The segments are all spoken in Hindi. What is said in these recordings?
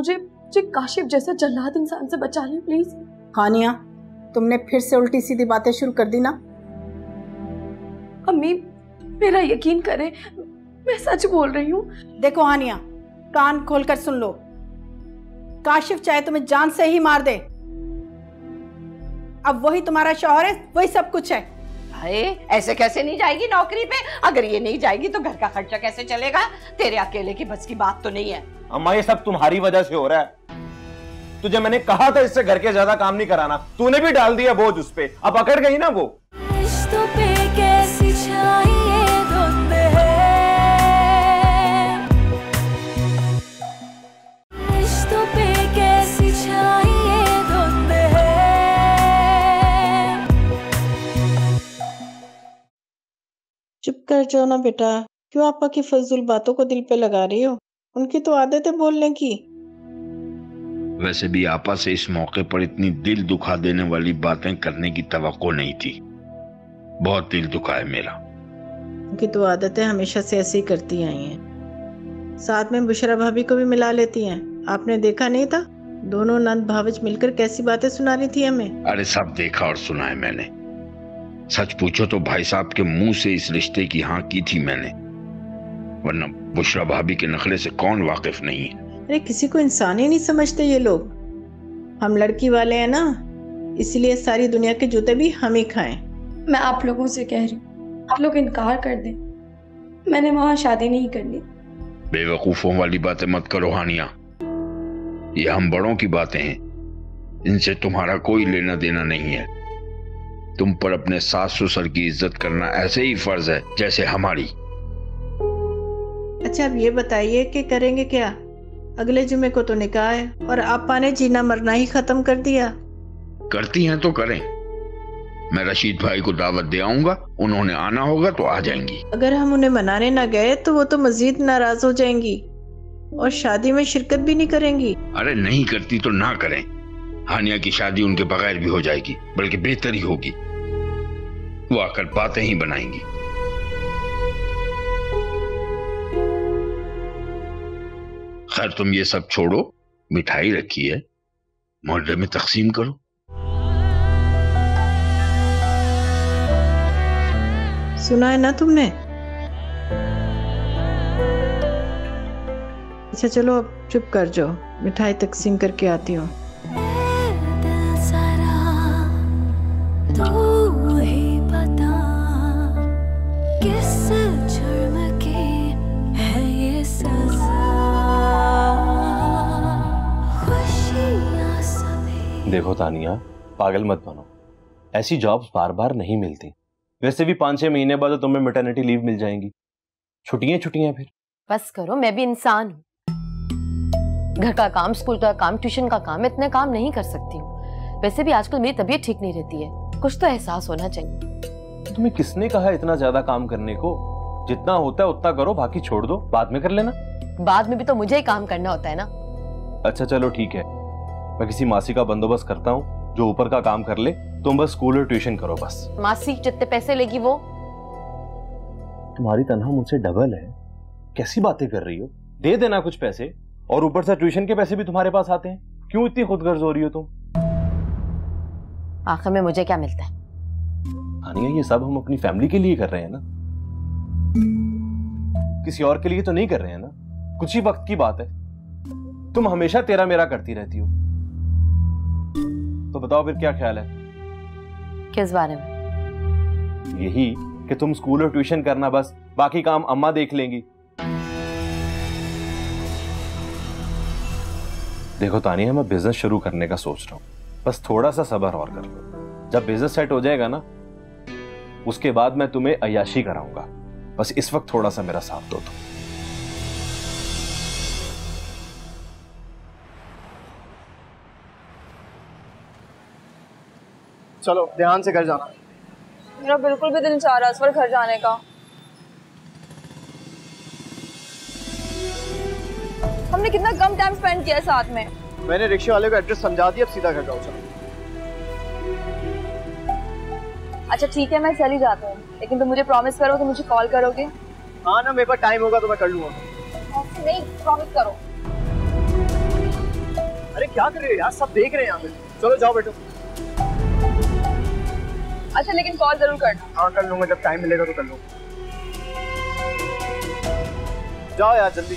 मुझे मुझे काशिफ जैसे जल्लाद इंसान से बचा लें प्लीज़ हानिया तुमने फिर से उल्टी सीधी बातें शुरू कर दी ना? अम्मी मेरा यकीन करें मैं सच बोल रही हूँ। देखो हानिया कान खोलकर सुन लो। काशिफ चाहे तुम्हें जान से ही मार दे। अब वही तुम्हारा शोहर है वही सब कुछ है। भाई ऐसे कैसे नहीं जाएगी नौकरी पे? अगर ये नहीं जाएगी तो घर का खर्चा कैसे चलेगा? तेरे अकेले की बस की बात तो नहीं है। अम्मा ये सब तुम्हारी वजह से हो रहा है। तुझे मैंने कहा था इससे घर के ज़्यादा काम नहीं कराना। तूने भी डाल दिया बोझ उस पे। अब अकड़ गई ना वो? रिश्तों पे कैसी छाई धुंध है? रिश्तों पे कैसी छाई धुंध है? चुप कर जाओ ना बेटा। क्यों आपा की फजूल बातों को दिल पे लगा रही हो? उनकी तो आदत है बोलने की। वैसे भी आपा से इस मौके पर इतनी दिल दुखा देने वाली बातें करने की तवक्को नहीं थी। बहुत दिल दुखा है मेरा। उनकी तो आदतें हमेशा से ऐसी करती आई हैं। साथ में बुशरा भाभी को भी मिला लेती हैं। आपने देखा नहीं था? दोनों नंद भावच मिलकर कैसी बातें सुना रही थी हमें। अरे सब देखा और सुना है मैंने। सच पूछो तो भाई साहब के मुँह से इस रिश्ते की हाँ की थी मैंने। वरना बुशरा भाभी के नखरे से कौन वाकिफ नहीं है? अरे किसी को इंसान ही नहीं समझते ये लोग। हम लड़की वाले हैं ना इसलिए सारी दुनिया के जूते भी हम ही खाएँ। मैं आप लोगों से कह रही हूँ आप लोग इनकार कर दें। मैंने वहाँ शादी नहीं कर करनी। बेवकूफों वाली बातें मत करो हानिया। ये हम बड़ों की बातें हैं। इनसे तुम्हारा कोई लेना देना नहीं है। तुम पर अपने सास ससुर की इज़्ज़त करना ऐसे ही फ़र्ज़ है जैसे हमारी। अच्छा अब ये बताइए कि करेंगे क्या? अगले जुमे को तो निकाह है और आपा ने जीना मरना ही खत्म कर दिया। करती हैं तो करें। मैं रशीद भाई को दावत दे आऊँगा उन्होंने आना होगा तो आ जाएँगी। अगर हम उन्हें मनाने ना गए तो वो तो मजीद नाराज़ हो जाएँगी और शादी में शिरकत भी नहीं करेंगी। अरे नहीं करती तो ना करें। हानिया की शादी उनके बगैर भी हो जाएगी बल्कि बेहतर ही होगी। वो आकर बातें ही बनाएँगी। खैर तुम ये सब छोड़ो, मिठाई रखी है। मोहल्ले में तकसीम करो। सुना है ना तुमने? अच्छा चलो अब चुप कर जाओ। मिठाई तकसीम करके आती हूँ। देखो तानिया पागल मत बनो। ऐसी जॉब्स बार बार नहीं मिलती। वैसे भी पाँच छह महीने बाद तो तुम्हें मेटर्निटी लीव मिल जाएँगी। छुट्टियाँ छुट्टियाँ फिर। बस करो मैं भी इंसान हूँ। घर का काम स्कूल का काम ट्यूशन का काम इतने काम नहीं कर सकती हूँ। वैसे भी आजकल मेरी तबीयत ठीक नहीं रहती है। कुछ तो एहसास होना चाहिए। तुम्हें किसने कहा इतना ज़्यादा काम करने को? जितना होता है उतना करो बाकी छोड़ दो। बाद में कर लेना। बाद में भी तो मुझे ही काम करना होता है ना। अच्छा चलो ठीक है। मैं किसी मासी का बंदोबस्त करता हूँ जो ऊपर का काम कर ले तुम बस स्कूल और ट्यूशन करो बस। मासी जितने पैसे लेगी वो? तुम्हारी तनहा मुझसे डबल है। कैसी बातें कर रही हो? दे देना कुछ पैसे। और ऊपर से ट्यूशन के पैसे भी तुम्हारे पास आते हैं। क्यों इतनी खुदगर्ज हो रही हो तुम? आखिर में मुझे क्या मिलता है? हानिया ये सब हम अपनी फैमिली के लिए कर रहे हैं ना? किसी और के लिए तो नहीं कर रहे हैं ना? कुछ ही वक्त की बात है। तुम हमेशा तेरा मेरा करती रहती हो। तो बताओ फिर क्या ख्याल है? किस बारे में? यही कि तुम स्कूल और ट्यूशन करना बस बाकी काम अम्मा देख लेंगी। देखो तानिया मैं बिज़नेस शुरू करने का सोच रहा हूँ। बस थोड़ा सा सबर और कर लो। जब बिज़नेस सेट हो जाएगा ना उसके बाद मैं तुम्हें अयाशी कराऊँगा। बस इस वक्त थोड़ा सा मेरा साथ दो तुम। चलो ध्यान से घर जाना। मेरा बिल्कुल भी दिल चाह रहा इस पर घर जाने का। हमने कितना कम टाइम स्पेंड किया साथ में। मैंने रिक्शे वाले को एड्रेस समझा दिया अब सीधा घर जाओ चलो। अच्छा ठीक है मैं चली जाता हूँ। लेकिन तुम मुझे प्रॉमिस करो कि मुझे कॉल करोगे? हाँ ना मेरे पास टाइम होगा तो मैं कर लूँगा। नहीं प्रॉमिस करो। अरे क्या कर रहे हो यार? सब देख रहे हैं यहाँ पे। चलो जाओ बेटो। अच्छा लेकिन कॉल ज़रूर करना। हाँ कर लूँगा जब टाइम मिलेगा तो कर लूँगा। जाओ यार जल्दी।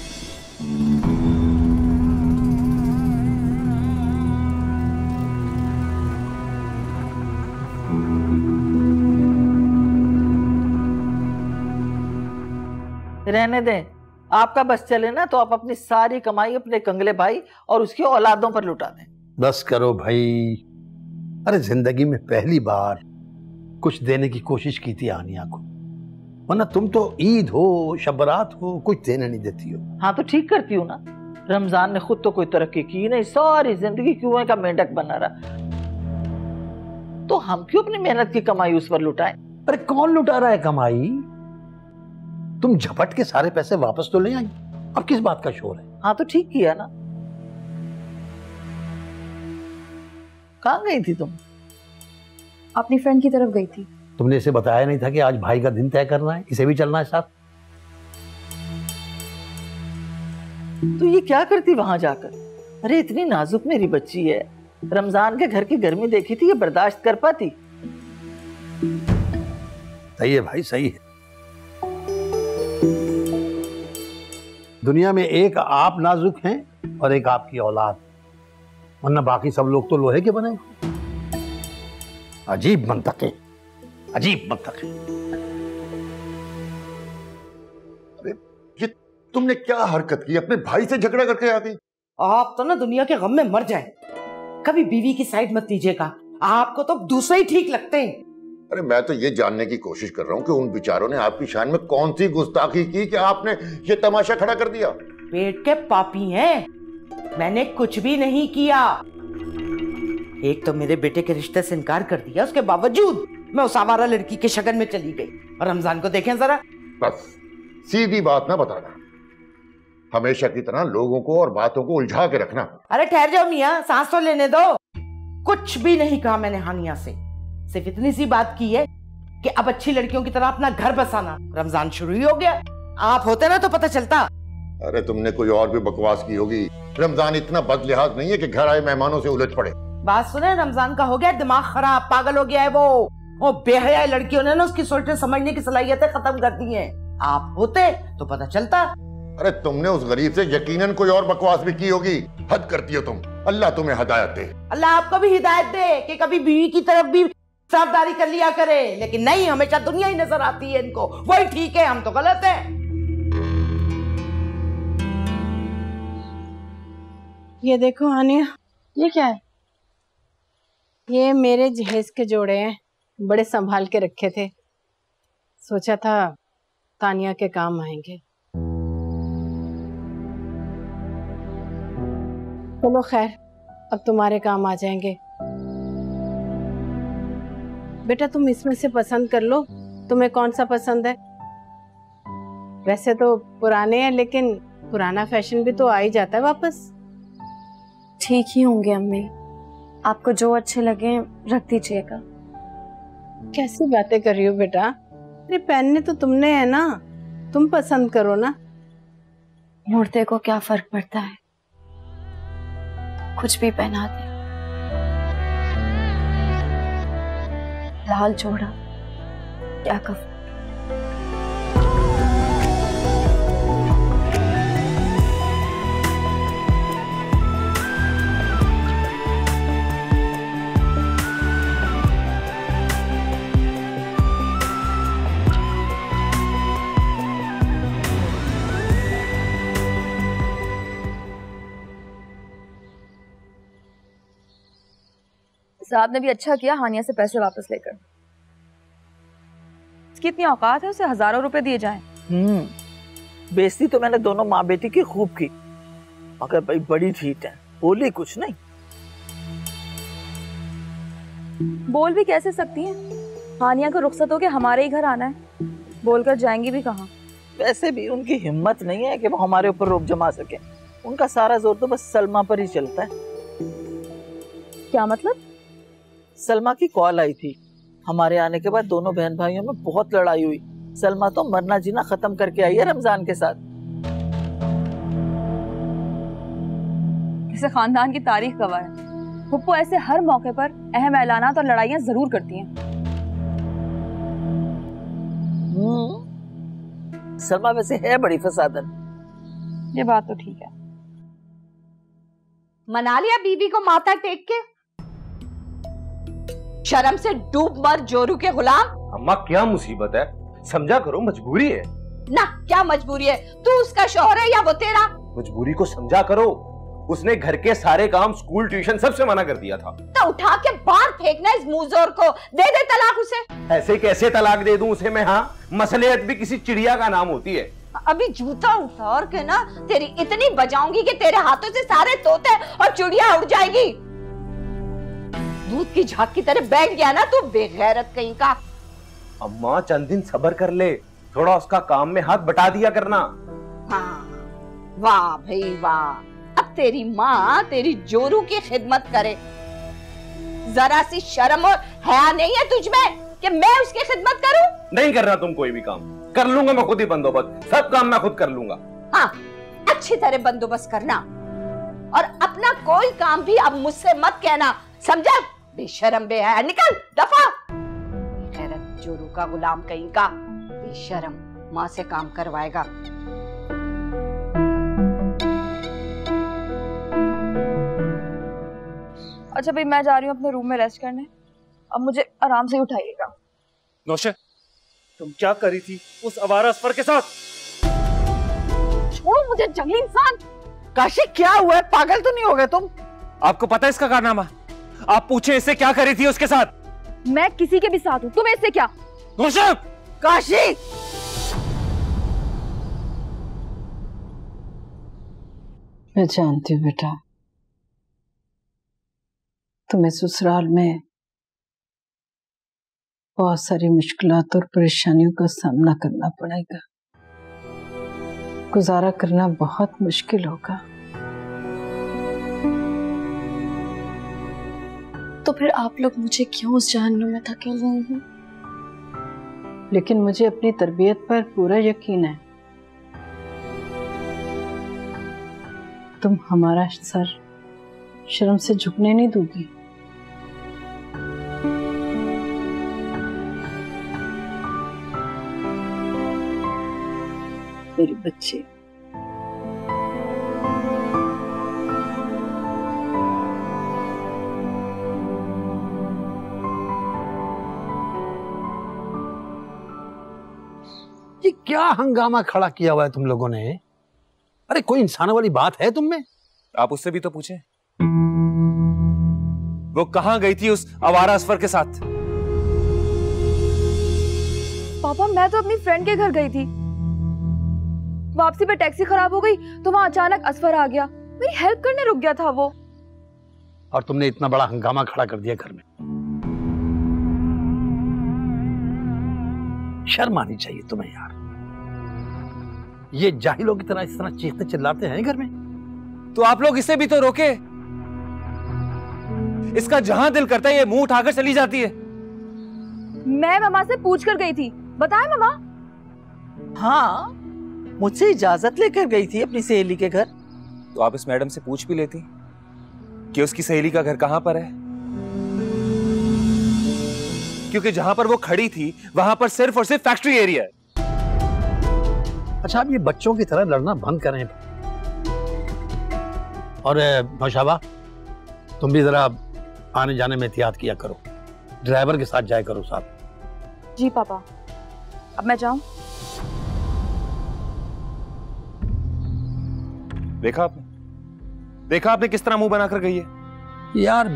रहने दें। आपका बस चले ना तो आप अपनी सारी कमाई अपने कंगले भाई और उसकी औलादों पर लुटा दें। बस करो भाई। अरे ज़िंदगी में पहली बार। कुछ देने की कोशिश की थी आनिया को। वरना तुम तो ईद हो शबरात हो कुछ देने नहीं देती हो। हाँ तो ठीक करती हूँ ना। रमज़ान ने खुद तो कोई तरक्की की नहीं सारी ज़िंदगी कुएँ का मेंढक बना रहा? तो हम क्यों अपनी मेहनत की कमाई उस पर लुटाएँ? अरे कौन लुटा रहा है कमाई? तुम झपट के सारे पैसे वापस तो ले आई। अब किस बात का शोर है? हाँ तो ठीक किया ना। कहाँ गई थी तुम? अपनी फ्रेंड की तरफ़ गई थी। तुमने इसे बताया नहीं था कि आज भाई का दिन तय करना है इसे भी चलना है साथ? तो ये क्या करती वहाँ जाकर? अरे इतनी नाजुक मेरी बच्ची है। रमज़ान के घर की गर्मी देखी थी ये बर्दाश्त कर पाती। सही है भाई सही है। दुनिया में एक आप नाजुक हैं और एक आपकी औलाद। वरना बाकी सब लोग तो लोहे के बने अजीब मंतक है अजीब मंतक। है ये तुमने क्या हरकत की? अपने भाई से झगड़ा करके आ गई। आप तो ना दुनिया के गम में मर जाए। कभी बीवी की साइड मत लीजिएगा। आपको तो दूसरे ही ठीक लगते हैं। अरे मैं तो ये जानने की कोशिश कर रहा हूँ कि उन बिचारों ने आपकी शान में कौन सी गुस्ताखी की कि आपने ये तमाशा खड़ा कर दिया। पेट के पापी हैं। मैंने कुछ भी नहीं किया। एक तो मेरे बेटे के रिश्ते से इनकार कर दिया उसके बावजूद मैं उस आवारा लड़की के शगन में चली गई। और रमज़ान को देखें जरा। बस सीधी बात ना बताना। हमेशा की तरह लोगों को और बातों को उलझा के रखना। अरे ठहर जाओ मियाँ सांस तो लेने दो। कुछ भी नहीं कहा मैंने हानिया से। सिर्फ़ इतनी सी बात की है कि अब अच्छी लड़कियों की तरह अपना घर बसाना। रमज़ान शुरू ही हो गया। आप होते ना तो पता चलता। अरे तुमने कोई और भी बकवास की होगी। रमज़ान इतना बदलिहाज नहीं है कि घर आए मेहमानों से उलझ पड़े। बात सुने रमज़ान का हो गया दिमाग खराब पागल हो गया है वो। वो बेहया लड़कियों ने ना उसकी सोचने समझने की सलाहियतें खत्म कर दी हैं। आप होते तो पता चलता। अरे तुमने उस गरीब से यकीनन कोई और बकवास भी की होगी? हद करती हो तुम। अल्लाह तुम्हें हिदायत दे। अल्लाह आपको भी हिदायत दे कि कभी बीवी की तरफ़ भी साफदारी कर लिया करे। लेकिन नहीं हमेशा दुनिया ही नज़र आती है इनको। वही ठीक है हम तो गलत है। ये देखो आनिया ये क्या है? ये मेरे जहेज के जोड़े हैं। बड़े संभाल के रखे थे। सोचा था तानिया के काम आएँगे। चलो खैर, अब तुम्हारे काम आ जाएँगे। बेटा, तुम इसमें से पसंद कर लो। तुम्हें कौन सा पसंद है? वैसे तो पुराने हैं, लेकिन पुराना फ़ैशन भी तो आ ही जाता है वापस। ठीक ही होंगे अम्मी। आपको जो अच्छे लगे रख दीजिएगा कैसी बातें कर रही हो बेटा? अरे पहनने तो तुमने है ना। तुम पसंद करो ना। मुर्दे को क्या फ़र्क पड़ता है? कुछ भी पहना दे। लाल जोड़ा क्या कफ साहब ने भी अच्छा किया हानिया से पैसे वापस लेकर। इसकी इतनी औकात है उसे हज़ारों रुपए दिए जाए। हम्म बेइज्जती तो मैंने दोनों माँ बेटी की खूब की मगर भाई बड़ी ठीक है बोली कुछ नहीं। बोल भी कैसे सकती हैं? हानिया को रुखसत हो के हमारे ही घर आना है। बोलकर जाएँगी भी कहाँ? वैसे भी उनकी हिम्मत नहीं है कि वो हमारे ऊपर रोक जमा सके। उनका सारा ज़ोर तो बस सलमा पर ही चलता है। क्या मतलब? सलमा की कॉल आई थी। हमारे आने के बाद दोनों बहन भाइयों में बहुत लड़ाई हुई। सलमा तो मरना जीना खत्म करके आई है रमज़ान के साथ। जैसे खानदान की तारीख गवाह है। पुप्पो ऐसे हर मौके पर अहम ऐलानात और लड़ाइयाँ ज़रूर करती हैं। हम्म, सलमा वैसे है बड़ी फसादन। ये बात तो ठीक है। मना लिया बीवी को माता टेक के। शर्म से डूब मर जोरू के गुलाम। अम्मा क्या मुसीबत है? समझा करो मजबूरी है। ना क्या मजबूरी है? तू उसका शोहर है या वो तेरा? मजबूरी को समझा करो। उसने घर के सारे काम स्कूल ट्यूशन सबसे मना कर दिया था। तो उठा के बाहर फेंकना इस मुजोर को। दे दे तलाक उसे। ऐसे कैसे तलाक दे दूँ उसे मैं हाँ? मसलियत भी किसी चिड़िया का नाम होती है। अभी जूता उतार के ना तेरी इतनी बजाऊँगी कि तेरे हाथों से सारे तोते और चिड़िया उड़ जाएगी। दूध की झाग की तरह बैठ गया ना तू बेगैरत कहीं का। अम्मा चंद दिन सबर कर ले। थोड़ा उसका काम में हाथ बटा दिया करना। हाँ वाह भाई वाह। अब तेरी माँ तेरी जोरू की खिदमत करे। जरा सी शर्म और हया नहीं है तुझ में कि मैं उसकी खिदमत करूँ? नहीं करना तुम कोई भी काम। कर लूँगा मैं खुद ही बंदोबस्त। सब काम मैं खुद कर लूँगा। हाँ अच्छी तरह बंदोबस्त करना। और अपना कोई काम भी अब मुझसे मत कहना समझा? बेशरम बेहया निकल दफ़ा। बेगैरत जोरू का गुलाम कहीं का बेशरम माँ से काम करवाएगा। अच्छा भाई मैं जा रही हूँ अपने रूम में रेस्ट करने। अब मुझे आराम से उठाइएगा। नौशे तुम क्या करी थी उस आवारा असफर के साथ? छोड़ो मुझे जंगली इंसान। काशी क्या हुआ है? पागल तो नहीं हो गए तुम? आपको पता है इसका कारनामा? आप पूछे इससे क्या करी थी उसके साथ? मैं किसी के भी साथ हूँ। तुम्हें इससे क्या? काशी! मैं जानती हूँ बेटा तुम्हें ससुराल में बहुत सारी मुश्किलात और परेशानियों का सामना करना पड़ेगा। गुजारा करना बहुत मुश्किल होगा। फिर आप लोग मुझे क्यों उस जहन्नुम में धकेल रहे हैं? लेकिन मुझे अपनी तरबियत पर पूरा यकीन है। तुम हमारा सर शर्म से झुकने नहीं दोगी। मेरे बच्चे क्या हंगामा खड़ा किया हुआ है तुम लोगों ने? अरे कोई इंसान वाली बात है तुम में? आप उससे भी तो पूछे। वो कहाँ गई थी उस आवारा असफर के साथ? पापा मैं तो अपनी फ्रेंड के घर गई थी। वापसी पे टैक्सी खराब हो गई तो वहाँ अचानक असफर आ गया। मेरी हेल्प करने रुक गया था वो। और तुमने इतना बड़ा हंगामा खड़ा कर दिया घर में। शर्म आनी चाहिए तुम्हें यार। ये जाहिलों की तरह इस तरह चीखते चिल्लाते हैं घर में। तो आप लोग इसे भी तो रोके। इसका जहाँ दिल करता है ये मुँह उठाकर चली जाती है। मैं मामा से पूछ कर गई थी। बताए मामा। हाँ मुझसे इजाज़त लेकर गई थी अपनी सहेली के घर। तो आप इस मैडम से पूछ भी लेती कि उसकी सहेली का घर कहाँ पर है? क्योंकि जहाँ पर वो खड़ी थी वहाँ पर सिर्फ़ और सिर्फ़ फैक्ट्री एरिया है। अच्छा आप ये बच्चों की तरह लड़ना बंद करें। और नौशाबा तुम भी जरा आने जाने में एहतियात किया करो। ड्राइवर के साथ जाया करो साहब जी पापा। अब मैं जाऊँ? देखा आपने? देखा आपने किस तरह मुँह बनाकर गई है? यार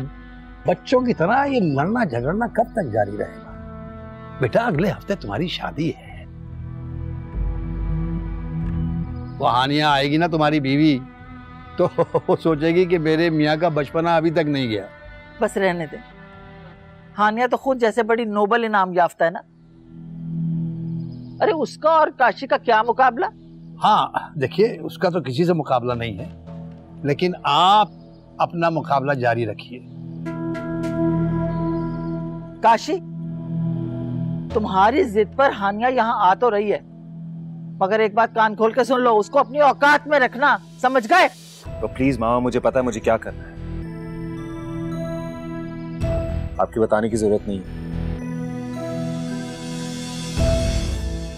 बच्चों की तरह ये लड़ना झगड़ना कब तक जारी रहेगा? बेटा अगले हफ़्ते तुम्हारी शादी है। वो हानिया आएगी ना तुम्हारी बीवी तो वो सोचेगी कि मेरे मियाँ का बचपना अभी तक नहीं गया। बस रहने दे। हानिया तो खुद जैसे बड़ी नोबल इनाम याफ्ता है ना? अरे उसका और काशी का क्या मुकाबला? हाँ देखिए उसका तो किसी से मुकाबला नहीं है लेकिन आप अपना मुकाबला जारी रखिए। काशी तुम्हारी जिद पर हानिया यहाँ आ तो रही है। मगर एक बात कान खोल के सुन लो उसको अपनी औकात में रखना समझ गए? तो प्लीज़ मामा मुझे पता है मुझे क्या करना है। आपकी बताने की ज़रूरत नहीं है।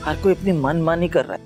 हर कोई अपनी मन मानी कर रहा है।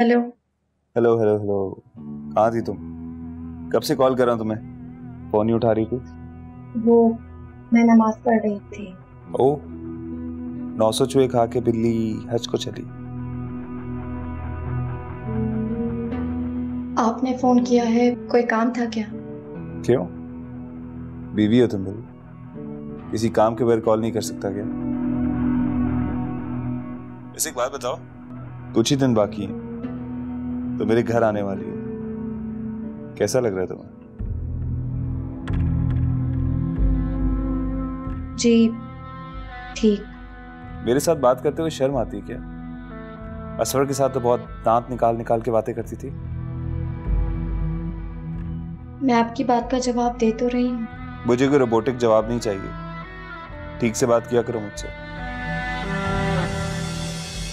हेलो। Hello hello hello. कहाँ थी तुम? कब से कॉल कर रहा हूँ तुम्हें? फ़ोन नहीं उठा रही थी? वो मैं नमाज़ पढ़ रही थी। ओ नौ सौ चूहे खा के बिल्ली हज को चली। आपने फ़ोन किया है कोई काम था क्या? क्यों? बीवी हो तुम मेरी। किसी काम के बगैर कॉल नहीं कर सकता क्या? वैसे एक बात बताओ। कुछ ही दिन बाकी हैं। तो मेरे घर आने वाली है। कैसा लग रहा है तुम्हें? जी ठीक। मेरे साथ बात करते हुए शर्म आती है क्या? असवर के साथ तो बहुत दांत निकाल निकाल के बातें करती थी। मैं आपकी बात का जवाब दे तो रही हूँ। मुझे कोई रोबोटिक जवाब नहीं चाहिए। ठीक से बात किया करो मुझसे।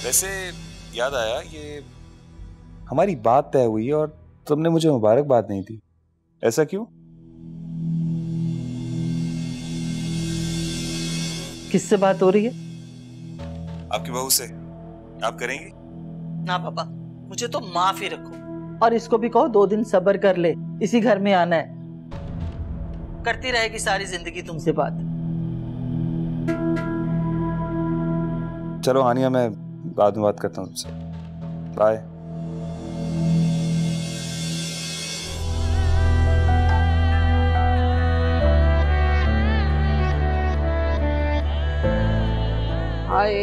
वैसे याद आया ये हमारी बात तय हुई और तुमने मुझे मुबारकबाद नहीं दी। ऐसा क्यों? किससे बात हो रही है? आपकी बहू से। आप करेंगी? ना पापा मुझे तो माफ़ ही रखो। और इसको भी कहो दो दिन सब्र कर ले इसी घर में आना है। करती रहेगी सारी ज़िंदगी तुमसे बात। चलो हानिया मैं बाद में बात करता हूँ तुमसे। बाय हाय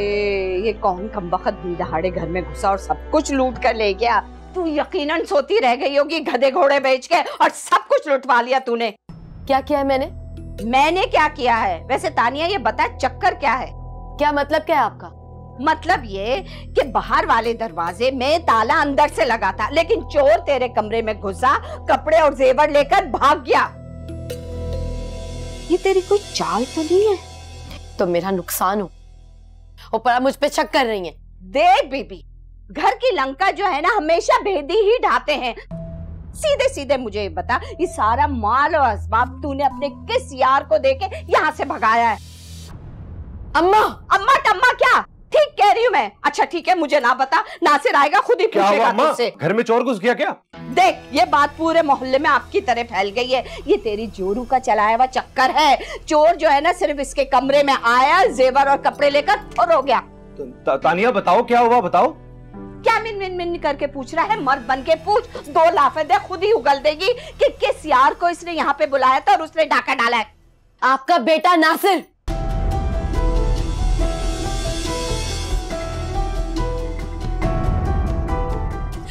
ये कौन कम वक्त दहाड़े घर में घुसा और सब कुछ लूट कर ले गया? तू यकीनन सोती रह गई होगी गधे घोड़े बेच के और सब कुछ लुटवा लिया तूने। क्या किया है मैंने? मैंने क्या किया है? वैसे तानिया ये बता चक्कर क्या है? क्या मतलब क्या है आपका? मतलब ये कि बाहर वाले दरवाजे में ताला अंदर से लगा था लेकिन चोर तेरे कमरे में घुसा कपड़े और जेवर लेकर भाग गया। ये तेरी कोई चाल तो नहीं है? तो मेरा नुकसान हो। ऊपर आप मुझ पे शक कर रही हैं। देख बीबी घर की लंका जो है ना हमेशा भेदी ही ढाते हैं। सीधे सीधे मुझे ये बता ये सारा माल और असबाब तूने अपने किस यार को देके यहाँ से भगाया है? अम्मा! अम्मा टम्मा क्या? ठीक कह रही हूँ मैं। अच्छा ठीक है मुझे ना बता नासिर आएगा खुद ही पूछेगा तुझसे। घर में चोर घुस गया क्या? देख ये बात पूरे मोहल्ले में आपकी तरह फैल गई है। ये तेरी जोरू का चलाया हुआ चक्कर है। चोर जो है ना सिर्फ़ इसके कमरे में आया जेवर और कपड़े लेकर फुर हो गया। ता, तानिया बताओ क्या हुआ बताओ। क्या मिन मिन मिन करके पूछ रहा है? मर्द बन के पूछ। दो लाफे दे खुद ही उगल देगी कि किस यार को इसने यहाँ पे बुलाया था और उसने डाका डाला है। आपका बेटा नासिर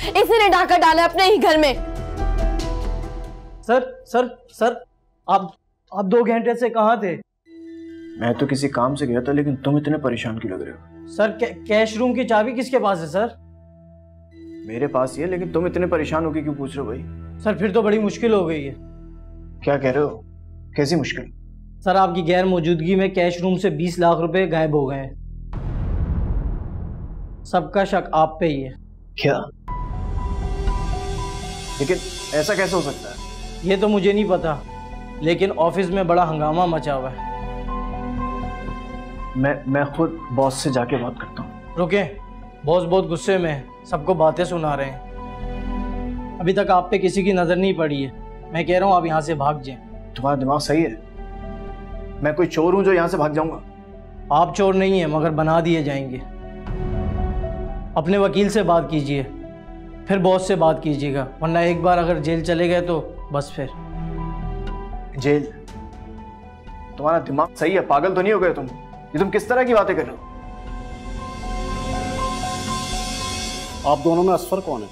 इसने डाका डाला अपने ही घर में। सर सर सर आप आप दो घंटे से कहाँ थे? मैं तो किसी काम से गया था लेकिन तुम इतने परेशान क्यों लग रहे हो? सर कै, कैश रूम की चाबी किसके पास है सर? मेरे पास ही है लेकिन तुम इतने परेशान होके क्यों पूछ रहे हो भाई? सर फिर तो बड़ी मुश्किल हो गई है। क्या कह रहे हो? कैसी मुश्किल? सर आपकी गैर मौजूदगी में कैश रूम से 20 लाख रुपए गायब हो गए सबका शक आप पे ही है। क्या? लेकिन ऐसा कैसे हो सकता है? ये तो मुझे नहीं पता लेकिन ऑफ़िस में बड़ा हंगामा मचा हुआ है। मैं मैं खुद बॉस से जाके बात करता हूँ। रुके बॉस बहुत गुस्से में है सबको बातें सुना रहे हैं। अभी तक आप पे किसी की नज़र नहीं पड़ी है। मैं कह रहा हूँ आप यहाँ से भाग जाएँ। तुम्हारा दिमाग सही है? मैं कोई चोर हूँ जो यहाँ से भाग जाऊँगा? आप चोर नहीं है मगर बना दिए जाएँगे। अपने वकील से बात कीजिए। फिर बॉस से बात कीजिएगा वरना एक बार अगर जेल चले गए तो बस फिर। जेल? तुम्हारा दिमाग सही है पागल तो नहीं हो गए तुम? ये तुम किस तरह की बातें कर रहे हो? आप दोनों में असफर कौन है?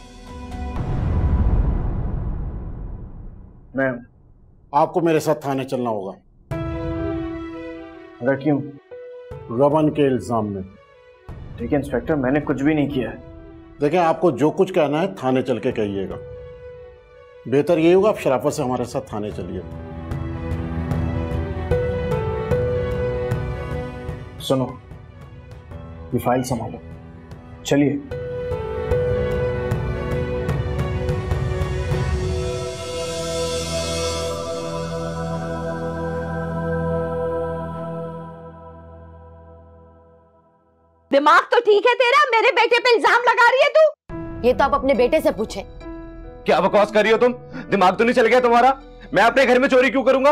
मैं आपको मेरे साथ थाने चलना होगा। अगर क्यों? गबन के इल्ज़ाम में। ठीक है इंस्पेक्टर मैंने कुछ भी नहीं किया है। देखें, आपको जो कुछ कहना है, थाने चल के कहिएगा। बेहतर ये होगा, आप शराफत से हमारे साथ थाने चलिए। सुनो, ये फ़ाइल संभालो। चलिए। दिमाग तो ठीक है तेरा मेरे बेटे पे इल्ज़ाम लगा रही है तू? ये तो आप अपने बेटे से पूछे। क्या बकवास कर रही हो तुम? दिमाग तो नहीं चल गया तुम्हारा? मैं अपने घर में चोरी क्यों करूँगा?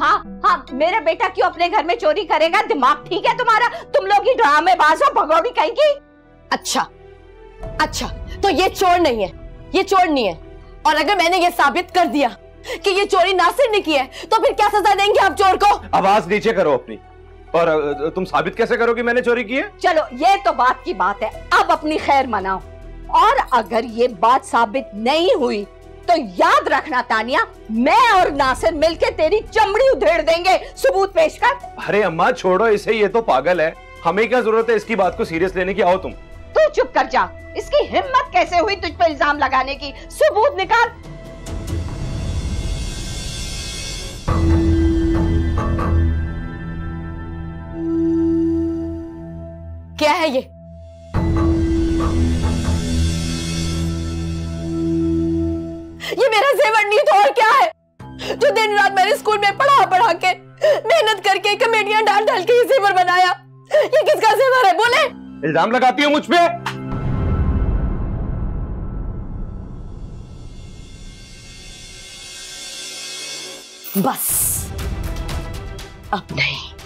हाँ हाँ मेरा बेटा क्यों अपने घर में चोरी करेगा? दिमाग ठीक है तुम्हारा? तुम लोग ही ड्रामेबाज हो भगौड़ी कहेंगी अच्छा अच्छा तो ये चोर नहीं है ये चोर नहीं है। और अगर मैंने ये साबित कर दिया कि ये चोरी नासिर ने की है तो फिर क्या सजा देंगे आप चोर को? आवाज़ नीचे करो अपनी। और तुम साबित कैसे करो कि मैंने चोरी की है? चलो ये तो बात की बात है। अब अपनी खैर मनाओ। और अगर ये बात साबित नहीं हुई तो याद रखना तानिया मैं और नासिर मिलके तेरी चमड़ी उधेड़ देंगे। सबूत पेश कर। अरे अम्मा छोड़ो इसे ये तो पागल है। हमें क्या ज़रूरत है इसकी बात को सीरियस लेने की? आओ तुम। तू चुप कर जा। इसकी हिम्मत कैसे हुई तुझ पे इल्ज़ाम लगाने की? सबूत निकाल। क्या है ये? ये मेरा जेवर नहीं तो और क्या है? जो दिन रात मैंने स्कूल में पढ़ा पढ़ा के मेहनत करके कमेटियाँ डाल डाल के ये जेवर बनाया ये किसका जेवर है बोले? इल्ज़ाम लगाती हो मुझ पे। बस। अब नहीं।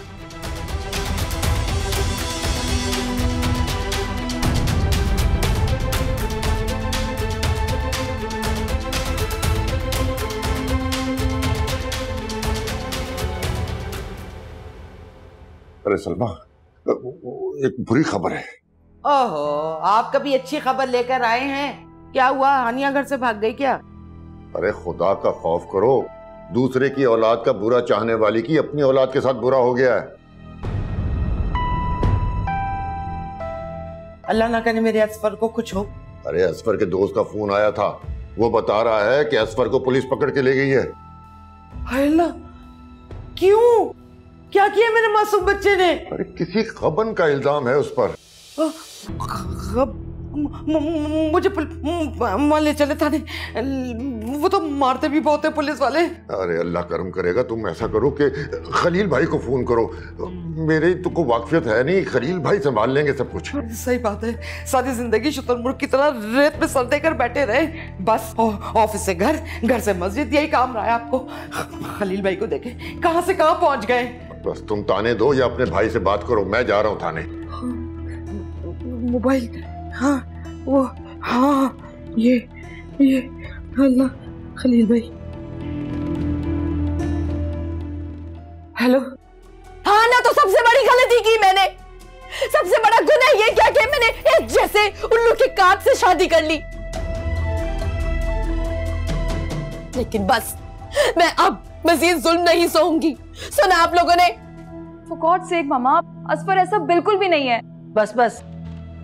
अरे सलमा एक बुरी खबर है। ओहो आप कभी अच्छी खबर लेकर आए हैं? क्या हुआ? हानिया घर से भाग गई क्या? अरे खुदा का खौफ करो। दूसरे की औलाद का बुरा चाहने वाली की अपनी औलाद के साथ बुरा हो गया है। अल्लाह ना करे मेरे असफर को कुछ हो। अरे असफर के दोस्त का फ़ोन आया था। वो बता रहा है कि असफर को पुलिस पकड़ के ले गई है। अल्लाह क्यों? क्या किया मेरे मासूम बच्चे ने? अरे किसी खबन का इल्ज़ाम है उस पर। खब मुझे पुल- मान ले चले थाने। वो तो मारते भी बहुत है पुलिस वाले। अरे अल्लाह करम करेगा तुम ऐसा करो कि खलील भाई को फ़ोन करो। मेरे तो को वाकफियत है नहीं खलील भाई संभाल लेंगे सब कुछ। सही बात है। सारी ज़िंदगी शुतुरमुर्ग की तरह रेत पे सर देकर बैठे रहे। बस ऑफ़िस से घर घर से मस्जिद यही काम रहा है आपको। खलील भाई को देखे कहाँ से कहाँ पहुँच गए? बस तुम ताने दो या अपने भाई से बात करो मैं जा रहा हूँ थाने। मोबाइल हाँ वो हाँ ये ये अल्लाह खलील भाई। हेलो? हाँ ना तो सबसे बड़ी गलती की मैंने। सबसे बड़ा गुनाह ये क्या कि मैंने एक जैसे उल्लू के काट से शादी कर ली। लेकिन बस मैं अब मजीद जुल्म नहीं सहूँगी सुना आप लोगों ने। For God's sake, मामा असफर ऐसा बिल्कुल भी नहीं है। बस बस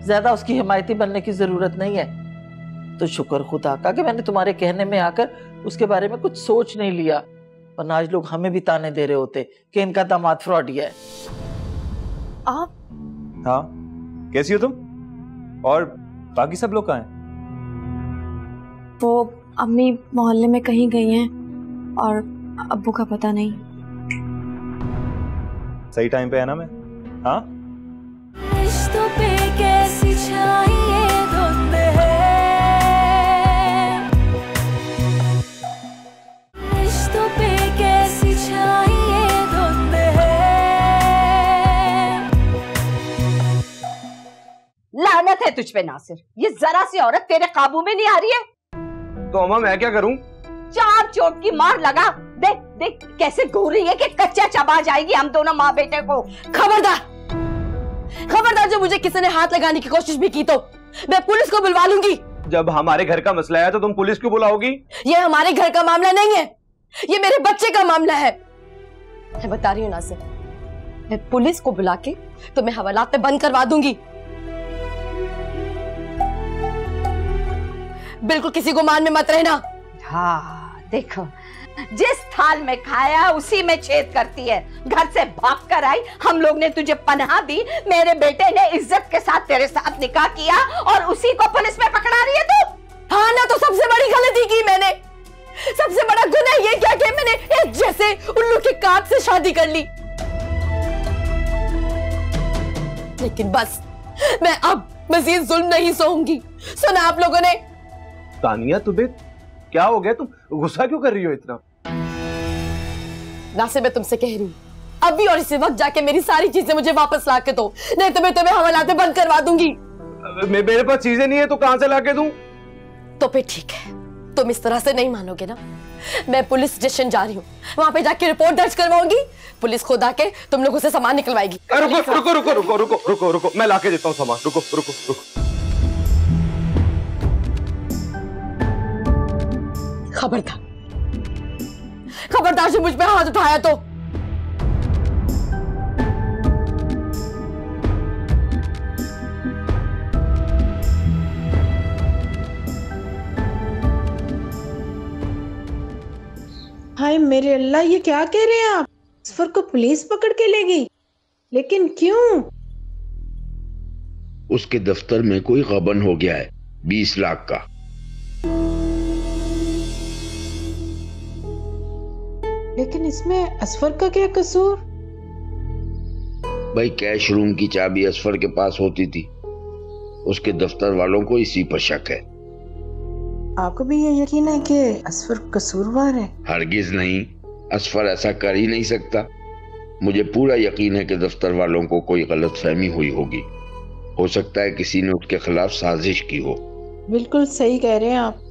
ज़्यादा उसकी हिमायती बनने की ज़रूरत नहीं है। तो शुक्र खुदा का कि मैंने तुम्हारे कहने में आकर उसके बारे में कुछ सोच नहीं लिया। वरना आज लोग हमें भी ताने दे रहे होते कि इनका दामाद फ्रॉड है आप? हाँ कैसी हो तुम? और बाकी सब लोग कहाँ हैं? वो अम्मी मोहल्ले में कहीं गई हैं और अब्बू का पता नहीं। सही टाइम पे है ना मैं? हाँ? रिश्तों पे कैसी छाई ये धुंध रिश्तों पे कैसी छाई ये धुंध लानत है तुझ पे नासिर। ये जरा सी औरत तेरे काबू में नहीं आ रही है? तो अम्मा मैं क्या करूँ? चार चोट की मार लगा। देख देख कैसे घूर रही है कि कच्चा चबा जाएगी हम दोनों माँ बेटे को। खबरदार खबरदार जब मुझे किसी ने हाथ लगाने की कोशिश भी की तो मैं पुलिस को बुलवा लूँगी। जब हमारे घर का मसला है तो तुम पुलिस क्यों बुलाओगी? ये हमारे घर का मामला नहीं है। ये मेरे बच्चे का मामला है। मैं बता रही हूँ नासिर मैं पुलिस को बुला के तुम्हें हवालात में बंद करवा दूँगी। बिल्कुल किसी को मान में मत रहना। हाँ। देखो जिस थाल में खाया उसी में छेद करती है। घर से भाग कर आई हम लोग ने तुझे पनाह दी मेरे बेटे ने इज़्ज़त के साथ तेरे साथ निकाह किया और उसी को पुलिस में पकड़ा रही है तू। हाँ ना तो सबसे बड़ी गलती की मैंने। सबसे बड़ा गुनाह ये क्या कि मैंने एक जैसे उल्लू के काट से शादी कर ली। लेकिन बस मैं अब मजीद जुल्म नहीं सहूँगी सुना आप लोगों ने? तानिया तुम्हें क्या हो गया? तुम गुस्सा क्यों कर रही हो इतना? नासिर मैं तुमसे कह रही हूँ। अभी और इसी वक्त जाके मेरी सारी चीज़ें मुझे वापस ला के दो। नहीं तो मैं तुम्हें हवालाते बंद करवा दूँगी। मे- मेरे पास चीज़ें नहीं है तो कहाँ से लाके दूँ? तो फिर ठीक है। तुम इस तरह से नहीं मानोगे ना? मैं पुलिस स्टेशन जा रही हूँ। वहाँ पे जाके रिपोर्ट दर्ज करवाऊँगी। पुलिस खुद आके तुम लोगों से सामान निकलवाएगी। रुको रुको रुको रुको रुको रुको रुको मैं लाके देता हूँ सामान। रुको रुको रुको। खबरदार खबरदार से मुझ पर हाथ उठाया तो। हाय मेरे अल्लाह ये क्या कह रहे हैं आप? असफर को पुलिस पकड़ के ले गई। लेकिन क्यों? उसके दफ्तर में कोई गबन हो गया है बीस लाख का। लेकिन इसमें असफर का क्या कसूर? भाई कैश रूम की चाबी असफर के पास होती थी। उसके दफ्तर वालों को इसी पर शक है। आपको भी ये यकीन है कि असफर कसूरवार है? हरगिज नहीं। असफर ऐसा कर ही नहीं सकता। मुझे पूरा यकीन है कि दफ्तर वालों को कोई गलत फहमी हुई होगी। हो सकता है किसी ने उसके खिलाफ साजिश की हो। बिल्कुल सही कह रहे हैं आप।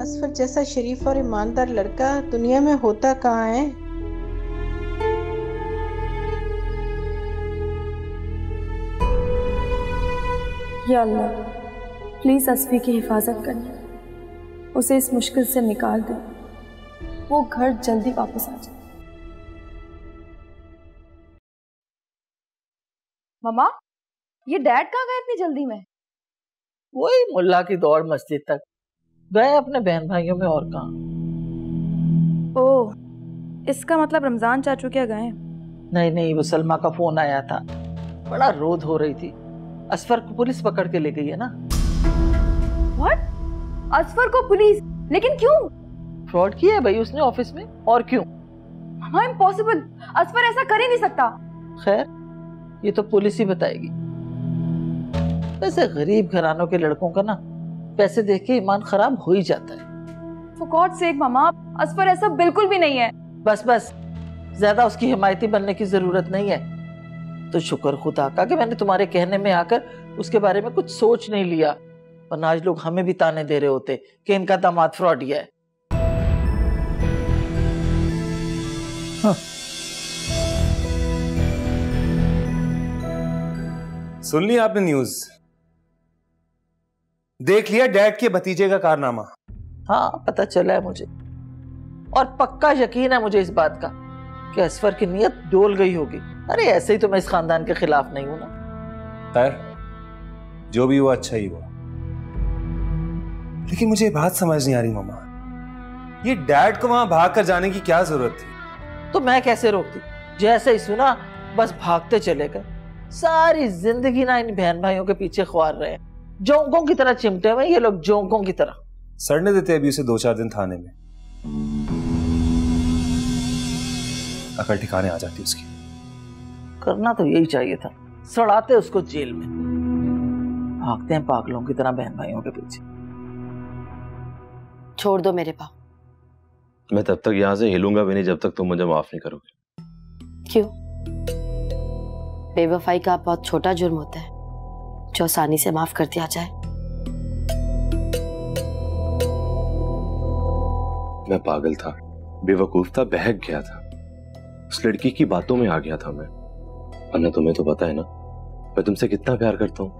असफर जैसा शरीफ और ईमानदार लड़का दुनिया में होता कहाँ है? या अल्लाह प्लीज़ असफी की हिफाजत करना। उसे इस मुश्किल से निकाल दे। वो घर जल्दी वापस आ जाए। मम्मा ये डैड कहाँ गए इतनी जल्दी में? वही मुल्ला की दौड़ मस्जिद तक। गए अपने बहन भाइयों में और कहा? ओह इसका मतलब रमज़ान चाचू क्या गए? नहीं नहीं वो सलमा का फ़ोन आया था। बड़ा रोध हो रही थी। असफर को पुलिस पकड़ के ले गई है ना? व्हाट असफर को पुलिस? लेकिन क्यों? फ्रॉड किया है भाई उसने ऑफ़िस में और क्यों? हाँ इम्पॉसिबल असफर ऐसा कर ही नहीं सकता। खैर ये तो पुलिस ही बताएगी। वैसे गरीब घरानों के लड़कों का ना पैसे देख के ईमान खराब हो ही जाता है। फॉर गॉड सेक मामा असफर ऐसा बिल्कुल भी नहीं है। बस बस ज़्यादा उसकी हिमायती बनने की ज़रूरत नहीं है। तो शुक्र खुदा का कि मैंने तुम्हारे कहने में आकर उसके बारे में कुछ सोच नहीं लिया। वरना आज लोग हमें भी ताने दे रहे होते कि इनका दामाद फ्रॉडी है। सुन लिया आपने न्यूज़? देख लिया डैड के भतीजे का कारनामा। हाँ पता चला है मुझे। और पक्का यकीन है मुझे इस बात का कि असफर की नीयत डोल गई होगी। अरे ऐसे ही तो मैं इस खानदान के खिलाफ नहीं हूँ ना। खैर जो भी हुआ अच्छा ही हुआ। लेकिन मुझे बात समझ नहीं आ रही मामा ये डैड को वहाँ भाग कर जाने की क्या ज़रूरत थी? तो मैं कैसे रोकती? जैसे ही सुना बस भागते चले गए। सारी ज़िंदगी ना इन बहन भाइयों के पीछे ख्वार रहे। जोंकों की तरह चिमटे हुए ये लोग जोंकों की तरह। सड़ने देते अभी उसे दो चार दिन थाने में। अकल ठिकाने आ जाती उसकी। करना तो यही चाहिए था। सड़ाते उसको जेल में। भागते हैं पागलों की तरह बहन भाइयों के पीछे। छोड़ दो मेरे पाँव। मैं तब तक यहाँ से हिलूँगा भी नहीं जब तक तुम मुझे माफ़ नहीं करोगे। क्यों? बेवफाई का बहुत छोटा जुर्म होता है। जो आसानी से माफ़ कर दिया जाए। मैं पागल था बेवकूफ़ था बहक गया था। उस लड़की की बातों में आ गया था मैं। अन्ना तुम्हें तो पता है ना मैं तुमसे कितना प्यार करता हूँ।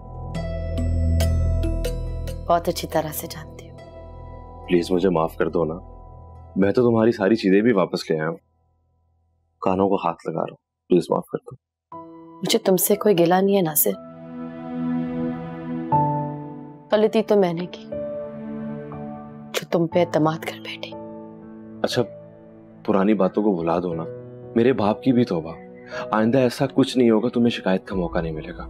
बहुत अच्छी तरह से जानती हूँ। प्लीज़ मुझे माफ़ कर दो ना। मैं तो तुम्हारी सारी चीज़ें भी वापस ले आया हूँ। कानों को हाथ लगा रहा हूँ। प्लीज़ माफ़ कर दो। मुझे तुमसे कोई गिला नहीं है नासिर गलती तो मैंने की जो तुम पे एतमाद कर बैठी। अच्छा पुरानी बातों को भुला दो ना। मेरे बाप की भी तोबा। आइंदा ऐसा कुछ नहीं होगा तुम्हें शिकायत का मौका नहीं मिलेगा।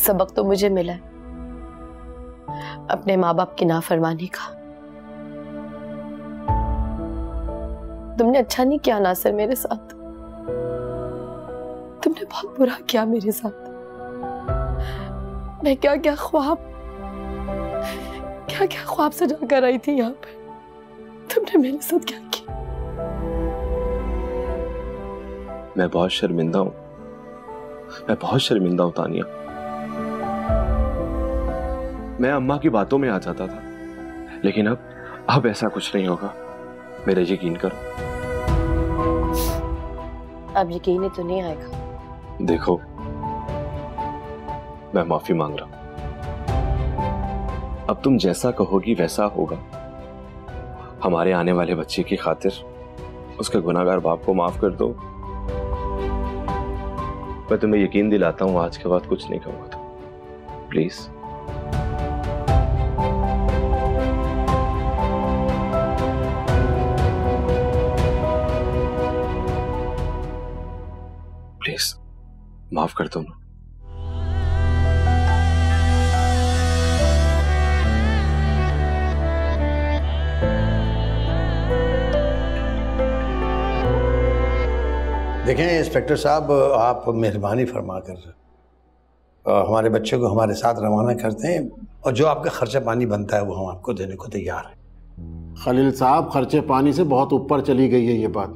सबक तो मुझे मिला है। अपने माँ बाप की नाफरमानी का। तुमने अच्छा नहीं किया नासिर मेरे साथ। तुमने बहुत बुरा किया मेरे साथ। मैं क्या क्या ख्वाब क्या क्या ख्वाब सजा कर आई थी यहाँ पर? तुमने मेरे साथ क्या किया? मैं बहुत शर्मिंदा हूँ। मैं बहुत शर्मिंदा हूँ तानिया। मैं अम्मा की बातों में आ जाता था लेकिन अब अब ऐसा कुछ नहीं होगा। मेरे यकीन करो। अब यकीन ही तो नहीं आएगा। देखो मैं माफ़ी मांग रहा हूँ। अब तुम जैसा कहोगी वैसा होगा। हमारे आने वाले बच्चे की खातिर उसके गुनाहगार बाप को माफ़ कर दो। मैं तुम्हें यकीन दिलाता हूँ, आज के बाद कुछ नहीं कहूँगा तो। प्लीज़ प्लीज़ माफ़ कर दो ना। देखें इंस्पेक्टर साहब आप मेहरबानी फरमा कर हमारे बच्चे को हमारे साथ रवाना करते हैं और जो आपका खर्चा पानी बनता है वो हम आपको देने को तैयार हैं। खलील साहब खर्चे पानी से बहुत ऊपर चली गई है ये बात।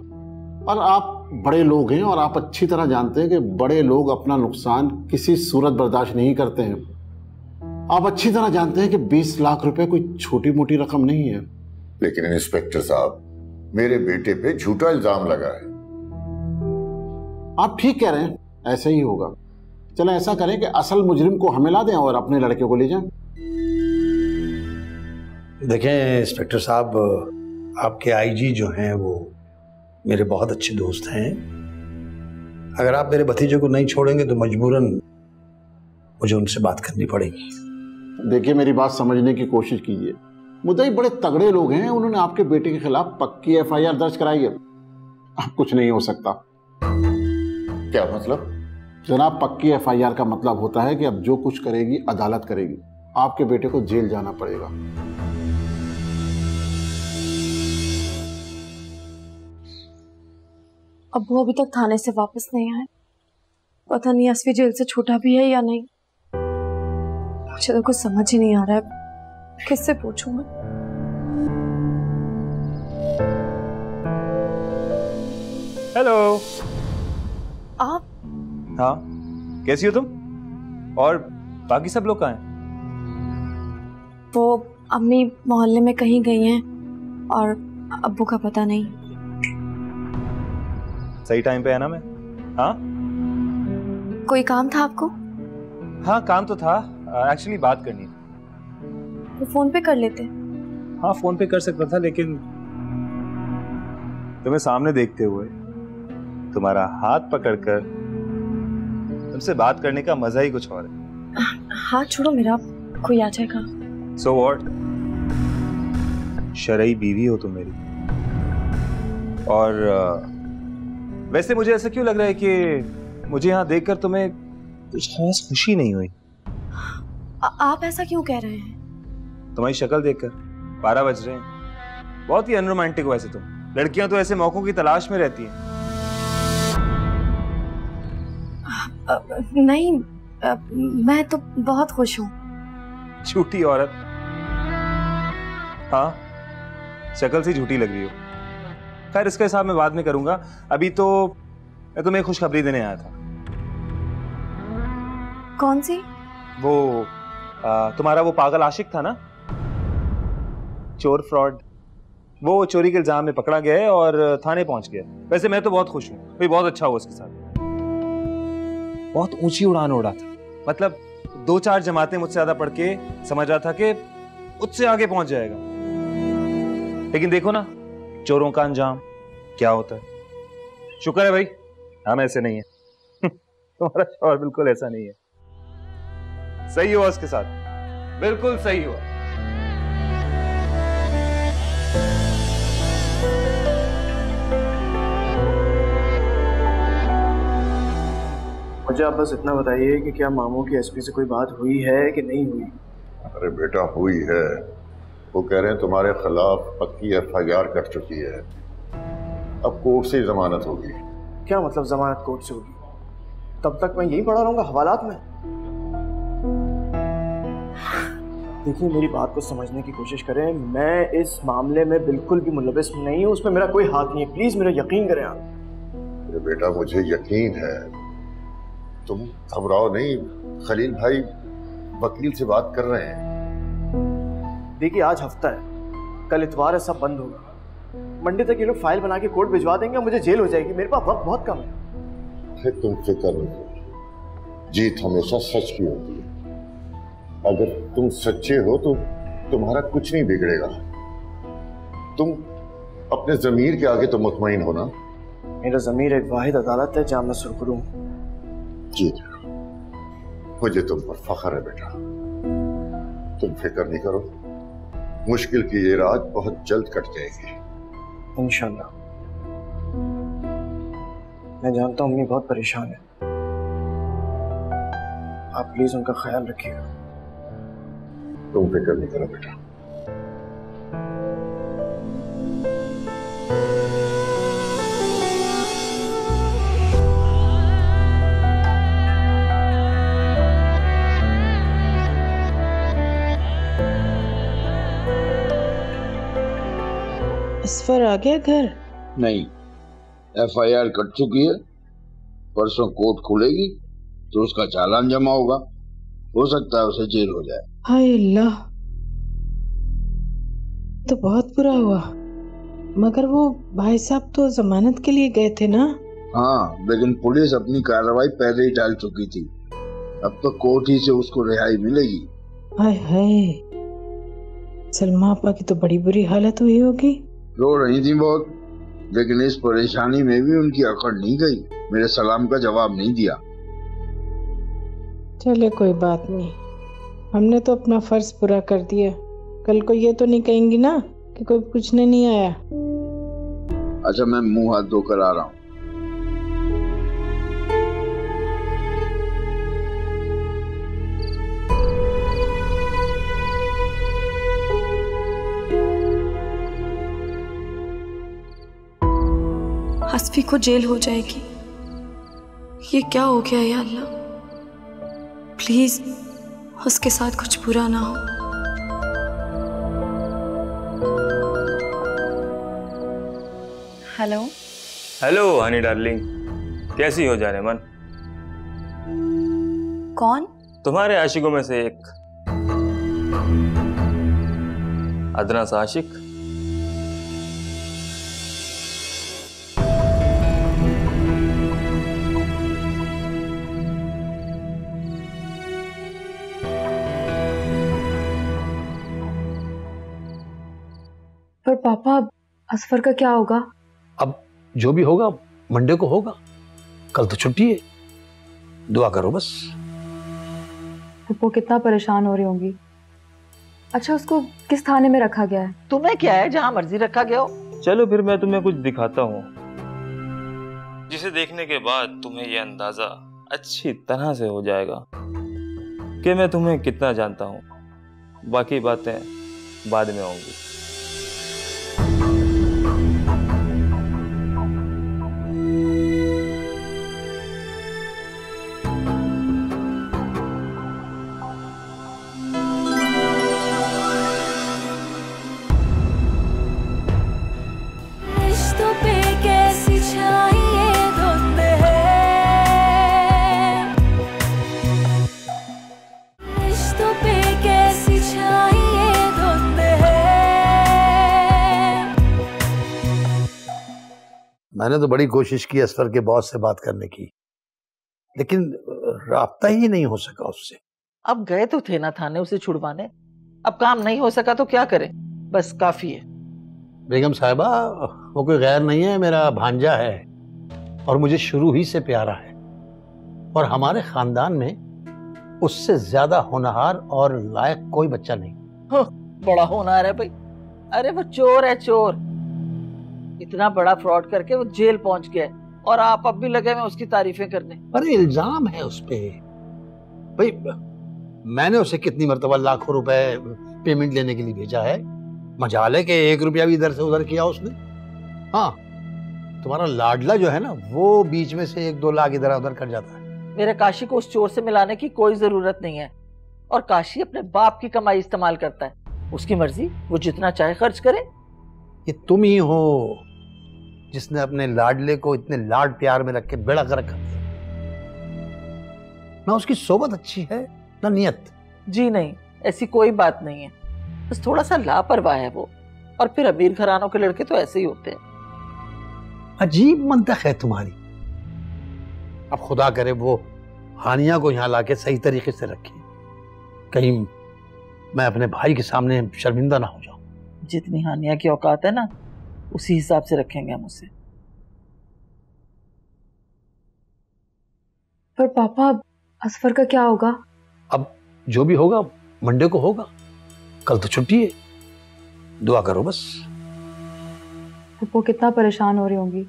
और आप बड़े लोग हैं और आप अच्छी तरह जानते हैं कि बड़े लोग अपना नुकसान किसी सूरत बर्दाश्त नहीं करते हैं। आप अच्छी तरह जानते हैं कि 20 लाख रुपए कोई छोटी मोटी रकम नहीं है। लेकिन इंस्पेक्टर साहब मेरे बेटे पे झूठा इल्ज़ाम लगा है। आप ठीक कह रहे हैं ऐसा ही होगा। चलो ऐसा करें कि असल मुजरिम को हमें ला दें और अपने लड़के को ले जाएँ। देखें इंस्पेक्टर साहब आपके आईजी जो हैं वो मेरे बहुत अच्छे दोस्त हैं। अगर आप मेरे भतीजे को नहीं छोड़ेंगे तो मजबूरन मुझे उनसे बात करनी पड़ेगी। देखिए मेरी बात समझने की कोशिश कीजिए। मुद्दई बड़े तगड़े लोग हैं उन्होंने आपके बेटे के खिलाफ पक्की एफआईआर दर्ज कराई है। अब कुछ नहीं हो सकता। क्या मतलब? जनाब पक्की एफआईआर का मतलब होता है कि अब जो कुछ करेगी अदालत करेगी। आपके बेटे को जेल जाना पड़ेगा। अब्बू अभी तक थाने से वापस नहीं आए। पता नहीं असवी जेल से छूटा भी है या नहीं। मुझे तो कुछ समझ ही नहीं आ रहा है। किससे पूछूँ मैं? हेलो आप हाँ? कैसी हो तुम? और बाकी सब लोग कहाँ हैं? वो अम्मी मोहल्ले में कहीं गई हैं और अब्बू का पता नहीं। सही टाइम पे है ना मैं? हाँ? कोई काम था आपको? हाँ काम तो था। एक्चुअली बात करनी थी। तो फ़ोन पे कर लेते। हाँ फ़ोन पे कर सकता था लेकिन तुम्हें सामने देखते हुए तुम्हारा हाथ पकड़कर तुमसे बात करने का मज़ा ही कुछ और है। हाथ छोड़ो मेरा कोई आ जाएगा। सो वॉट शरई बीवी हो तुम मेरी। और वैसे मुझे ऐसा क्यों लग रहा है कि मुझे यहाँ देखकर तुम्हें कुछ खास खुशी नहीं हुई? आ, आप ऐसा क्यों कह रहे हैं? तुम्हारी शक्ल देखकर बारह बज रहे हैं। बहुत ही अनरोमांटिक हो वैसे तुम। लड़कियाँ तो ऐसे मौकों की तलाश में रहती हैं। नहीं मैं तो बहुत खुश हूँ। झूठी औरत। हाँ शक्ल से झूठी लग रही हो। खैर इसका हिसाब मैं बाद में करूँगा। अभी तो मैं तुम्हें खुशखबरी देने आया था। कौन सी? वो आ, तुम्हारा वो पागल आशिक था ना? चोर फ्रॉड। वो चोरी के इल्ज़ाम में पकड़ा गया है और थाने पहुँच गया वैसे मैं तो बहुत खुश हूँ। भाई बहुत अच्छा हुआ उसके साथ। बहुत ऊँची उड़ान उड़ा था। मतलब दो चार जमातें मुझसे ज़्यादा पढ़ के समझ रहा था कि उससे आगे पहुँच जाएगा। लेकिन देखो ना, चोरों का अंजाम क्या होता है? शुक्र है भाई, हम ऐसे नहीं है। तुम्हारा शौहर बिल्कुल ऐसा नहीं है। सही हुआ उसके साथ। बिल्कुल सही हुआ। मुझे आप बस इतना बताइए कि क्या मामू की एसपी से कोई बात हुई है कि नहीं हुई? अरे बेटा हुई है। वो कह रहे हैं तुम्हारे खिलाफ पक्की एफ़ आई आर कर चुकी है। अब कोर्ट से जमानत होगी। क्या मतलब जमानत कोर्ट से होगी? तब तक मैं यहीं पड़ा रहूँगा हवालात में। देखिए मेरी बात को समझने की कोशिश करें। मैं इस मामले में बिल्कुल भी मुलविस नहीं हूँ। उसमें मेरा कोई हाथ नहीं है। प्लीज़ मेरा यकीन करें आप। बेटा मुझे यकीन है। तुम घबराओ नहीं। खलील भाई वकील से बात कर रहे हैं। देखिए आज हफ़्ता है। कल इतवार है सब बंद होगा। मंडे तक ये लोग फ़ाइल बना के कोर्ट भिजवा देंगे और मुझे जेल हो जाएगी। मेरे पास वक्त बहुत कम है। फिर तुम फ़िक्र करो। जीत हमेशा सच की होती है। अगर तुम सच्चे हो तो तुम्हारा कुछ नहीं बिगड़ेगा। तुम अपने जमीर के आगे तो मुतमिन हो ना? मेरा जमीर एक वाहिद अदालत है जहाँ मैं सुरखरू हूँ जीत मुझे तुम पर फख्र है बेटा। तुम फ़िक्र नहीं करो। मुश्किल की ये रात बहुत जल्द कट जाएगी। इंशाल्लाह। मैं जानता हूँ अम्मी बहुत परेशान है। आप प्लीज़ उनका ख्याल रखिएगा। तुम फ़िक्र नहीं करो बेटा। असफर आ गया घर? नहीं एफआईआर कट चुकी है। परसों कोर्ट खुलेगी तो उसका चालान जमा होगा। हो सकता है उसे जेल हो जाए। हाय अल्लाह। तो बहुत बुरा हुआ। मगर वो भाई साहब तो जमानत के लिए गए थे ना? हाँ लेकिन पुलिस अपनी कार्रवाई पहले ही डाल चुकी थी। अब तो कोर्ट ही से उसको रिहाई मिलेगी। हाय हाय। सलमा आपा की तो बड़ी बुरी हालत हुई होगी। रो रही थी बहुत। लेकिन इस परेशानी में भी उनकी अकड़ नहीं गई। मेरे सलाम का जवाब नहीं दिया। चले कोई बात नहीं। हमने तो अपना फ़र्ज़ पूरा कर दिया। कल को ये तो नहीं कहेंगी ना कि कोई पूछने नहीं आया। अच्छा मैं मुँह हाथ धोकर आ रहा हूँ। हसफी को जेल हो जाएगी। ये क्या हो गया या अल्लाह? प्लीज़ उसके साथ कुछ बुरा ना हो। हेलो। Hello honey darling. कैसी हो जाने मन कौन? तुम्हारे आशिकों में से एक। अदना सा आशिक। पापा असफर का क्या होगा? अब जो भी होगा मंडे को होगा। कल तो छुट्टी है। दुआ करो बस। पप्पो कितना परेशान हो रही होंगी। अच्छा उसको किस थाने में रखा गया है? तुम्हें क्या है? जहाँ मर्ज़ी रखा गया हो। चलो फिर मैं तुम्हें कुछ दिखाता हूँ। जिसे देखने के बाद तुम्हें यह अंदाज़ा अच्छी तरह से हो जाएगा कि मैं तुम्हें कितना जानता हूँ। बाकी बातें बाद में होंगी। मैंने तो बड़ी कोशिश की असफर के बॉस से बात करने की लेकिन रास्ता ही नहीं हो सका उससे। अब गए तो थे ना थाने उसे छुड़वाने। अब काम नहीं हो सका तो क्या करें? बस काफ़ी है। बेगम साहिबा वो कोई गैर नहीं है मेरा भांजा है और मुझे शुरू ही से प्यारा है और हमारे खानदान में उससे ज़्यादा होनहार और लायक कोई बच्चा नहीं। बड़ा होनहार है भाई। अरे वो चोर है चोर। इतना बड़ा फ्रॉड करके वो जेल पहुँच गया और आप अब भी लगे में उसकी तारीफें करने। अरे इल्ज़ाम है उस पे। भाई मैंने उसे कितनी मरतबा लाखों रुपए पेमेंट लेने के लिए भेजा है। मजाल है कि एक रुपया भी इधर से उधर किया उसने। हाँ तुम्हारा लाडला जो है ना वो बीच में से एक दो लाख इधर उधर कर जाता है। मेरे काशी को उस चोर से मिलाने की कोई ज़रूरत नहीं है। और काशी अपने बाप की कमाई इस्तेमाल करता है। उसकी मर्ज़ी वो जितना चाहे खर्च करे। ये तुम ही हो। जिसने अपने लाडले को इतने लाड प्यार में रख के बेड़ा कर रखा। ना उसकी सोबत अच्छी है ना नियत। जी नहीं ऐसी कोई बात नहीं है। बस थोड़ा सा लापरवाह है वो। और फिर अमीर घरानों के लड़के तो ऐसे ही होते हैं। अजीब मंतक है तुम्हारी। अब खुदा करे वो हानिया को यहाँ लाके सही तरीके से रखे। कहीं मैं अपने भाई के सामने शर्मिंदा ना हो जाऊँ। जितनी हानिया की औकात है ना उसी हिसाब से रखेंगे हम उसे। पर पापा असफर का क्या होगा? अब जो भी होगा मंडे को होगा। कल तो छुट्टी है। दुआ करो बस। वो कितना परेशान हो रही होंगी।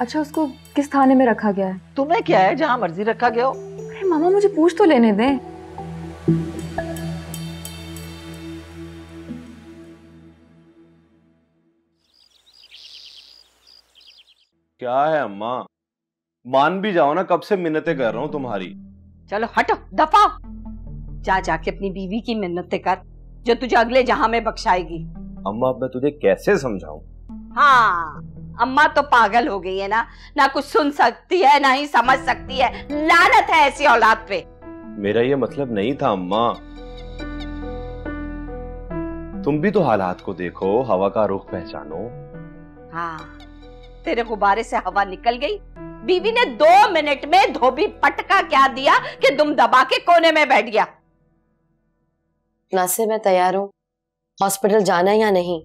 अच्छा उसको किस थाने में रखा गया है? तुम्हें क्या है? जहाँ मर्ज़ी रखा गया हो। अरे मामा मुझे पूछ तो लेने दें। क्या है अम्मा? मान भी जाओ ना कब से मिन्नतें कर रहा हूँ तुम्हारी। चलो हटो दफ़ा जा जाके अपनी बीवी की मिन्नतें कर जो तुझे अगले जहाँ में बख्शाएगी। अम्मा अब मैं तुझे कैसे समझाऊं? हाँ अम्मा तो पागल हो गई है ना? ना कुछ सुन सकती है ना ही समझ सकती है। लानत है ऐसी औलाद पे। मेरा ये मतलब नहीं था अम्मा। तुम भी तो हालात को देखो हवा का रुख पहचानो। हाँ। तेरे गुब्बारे से हवा निकल गई। बीवी ने दो मिनट में धोबी पटका क्या दिया कि दुम दबा के कोने में बैठ गया? नासिर मैं तैयार हूँ। हॉस्पिटल जाना है या नहीं?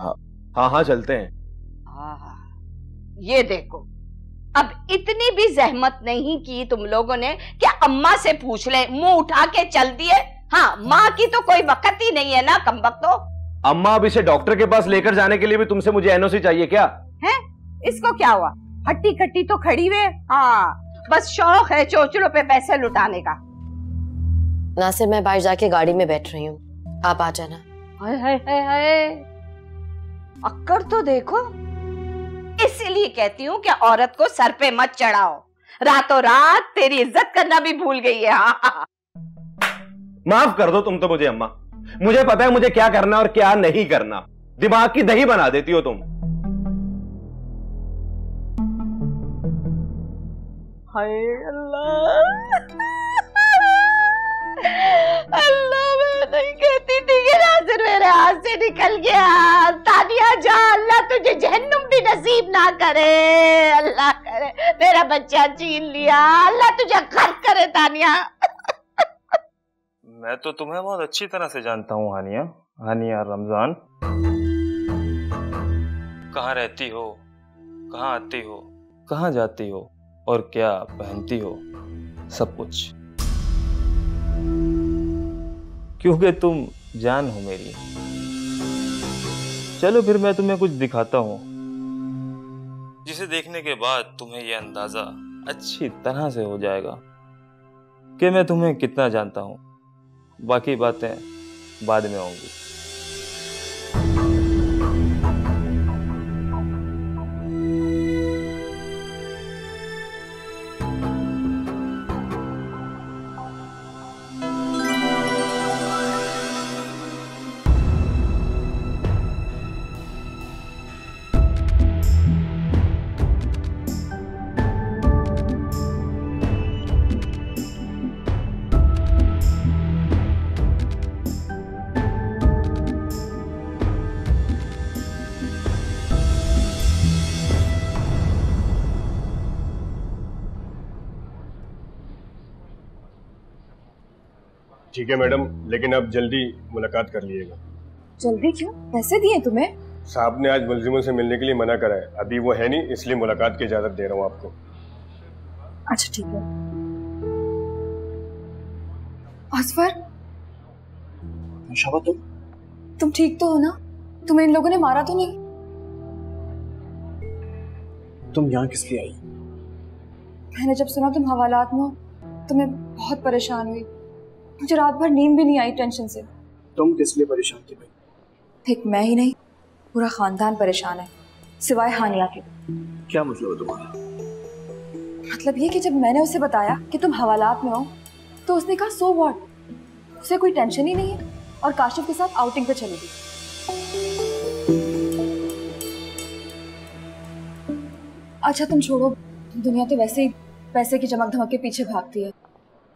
हाँ हाँ हाँ चलते हैं। ये देखो अब इतनी भी जहमत नहीं की तुम लोगों ने कि अम्मा से पूछ ले मुँह उठा के चल दिए। हाँ माँ की तो कोई वक्त ही नहीं है ना कम वक्त अम्मा अब इसे डॉक्टर के पास लेकर जाने के लिए भी तुमसे मुझे एनओसी चाहिए क्या? है? इसको क्या हुआ? हट्टी कट्टी तो खड़ी हुए हाँ। बस शौक है चोचड़ों पे पैसे लुटाने का। नासिर मैं बाहर जाके गाड़ी में बैठ रही हूँ। आप आ जाना। हाय हाय हाय हाय। अक्कर तो देखो। इसीलिए कहती हूँ कि औरत को सर पे मत चढ़ाओ। रातों रात तेरी इज़्ज़त करना भी भूल गई है हाँ। माफ़ कर दो तुम तो मुझे अम्मा। मुझे पता है मुझे क्या करना और क्या नहीं करना। दिमाग की दही बना देती हो तुम। हाय अल्लाह। अल्लाह, मैं नहीं कहती थी कि मेरे हाथ से निकल गया। तानिया जा, अल्लाह तुझे जहन्नुम भी नसीब ना करे। अल्लाह करे, मेरा बच्चा छीन लिया। अल्लाह तुझे खर्च करे, तानिया। मैं तो तुम्हें बहुत अच्छी तरह से जानता हूँ, हानिया। हानिया रमज़ान। कहाँ रहती हो? कहाँ आती हो? कहाँ जाती हो? और क्या पहनती हो? सब कुछ। क्योंकि तुम जान हो मेरी। चलो फिर मैं तुम्हें कुछ दिखाता हूँ। जिसे देखने के बाद तुम्हें यह अंदाज़ा अच्छी तरह से हो जाएगा कि मैं तुम्हें कितना जानता हूँ। बाकी बातें बाद में होंगी। है मैडम लेकिन आप जल्दी मुलाकात कर लीजिएगा। जल्दी क्यों? पैसे दिए तुम्हें? साहब ने आज मुलजिमों से मिलने के लिए मना करा है। अभी वो है नहीं इसलिए मुलाकात की इजाज़त दे रहा हूँ आपको। अच्छा ठीक है। असफर शाबा तुम। तुम ठीक तो हो ना? तुम्हें इन लोगों ने मारा तो नहीं? तुम यहाँ किस लिए आई? मैंने जब सुना तुम हवालात में हो तो मैं बहुत परेशान हुई। मुझे रात भर नींद भी नहीं आई टेंशन से। तुम किस लिए परेशान थी भाई? एक मैं ही नहीं पूरा खानदान परेशान है सिवाय हानिया के। क्या मतलब है तुम्हारा? मतलब ये कि जब मैंने उसे बताया कि तुम हवालात में हो तो उसने कहा सो वॉट उसे कोई टेंशन ही नहीं है और काशिफ के साथ आउटिंग पे चली गई अच्छा तुम छोड़ो दुनिया तो वैसे ही पैसे की चमक धमक के पीछे भागती है।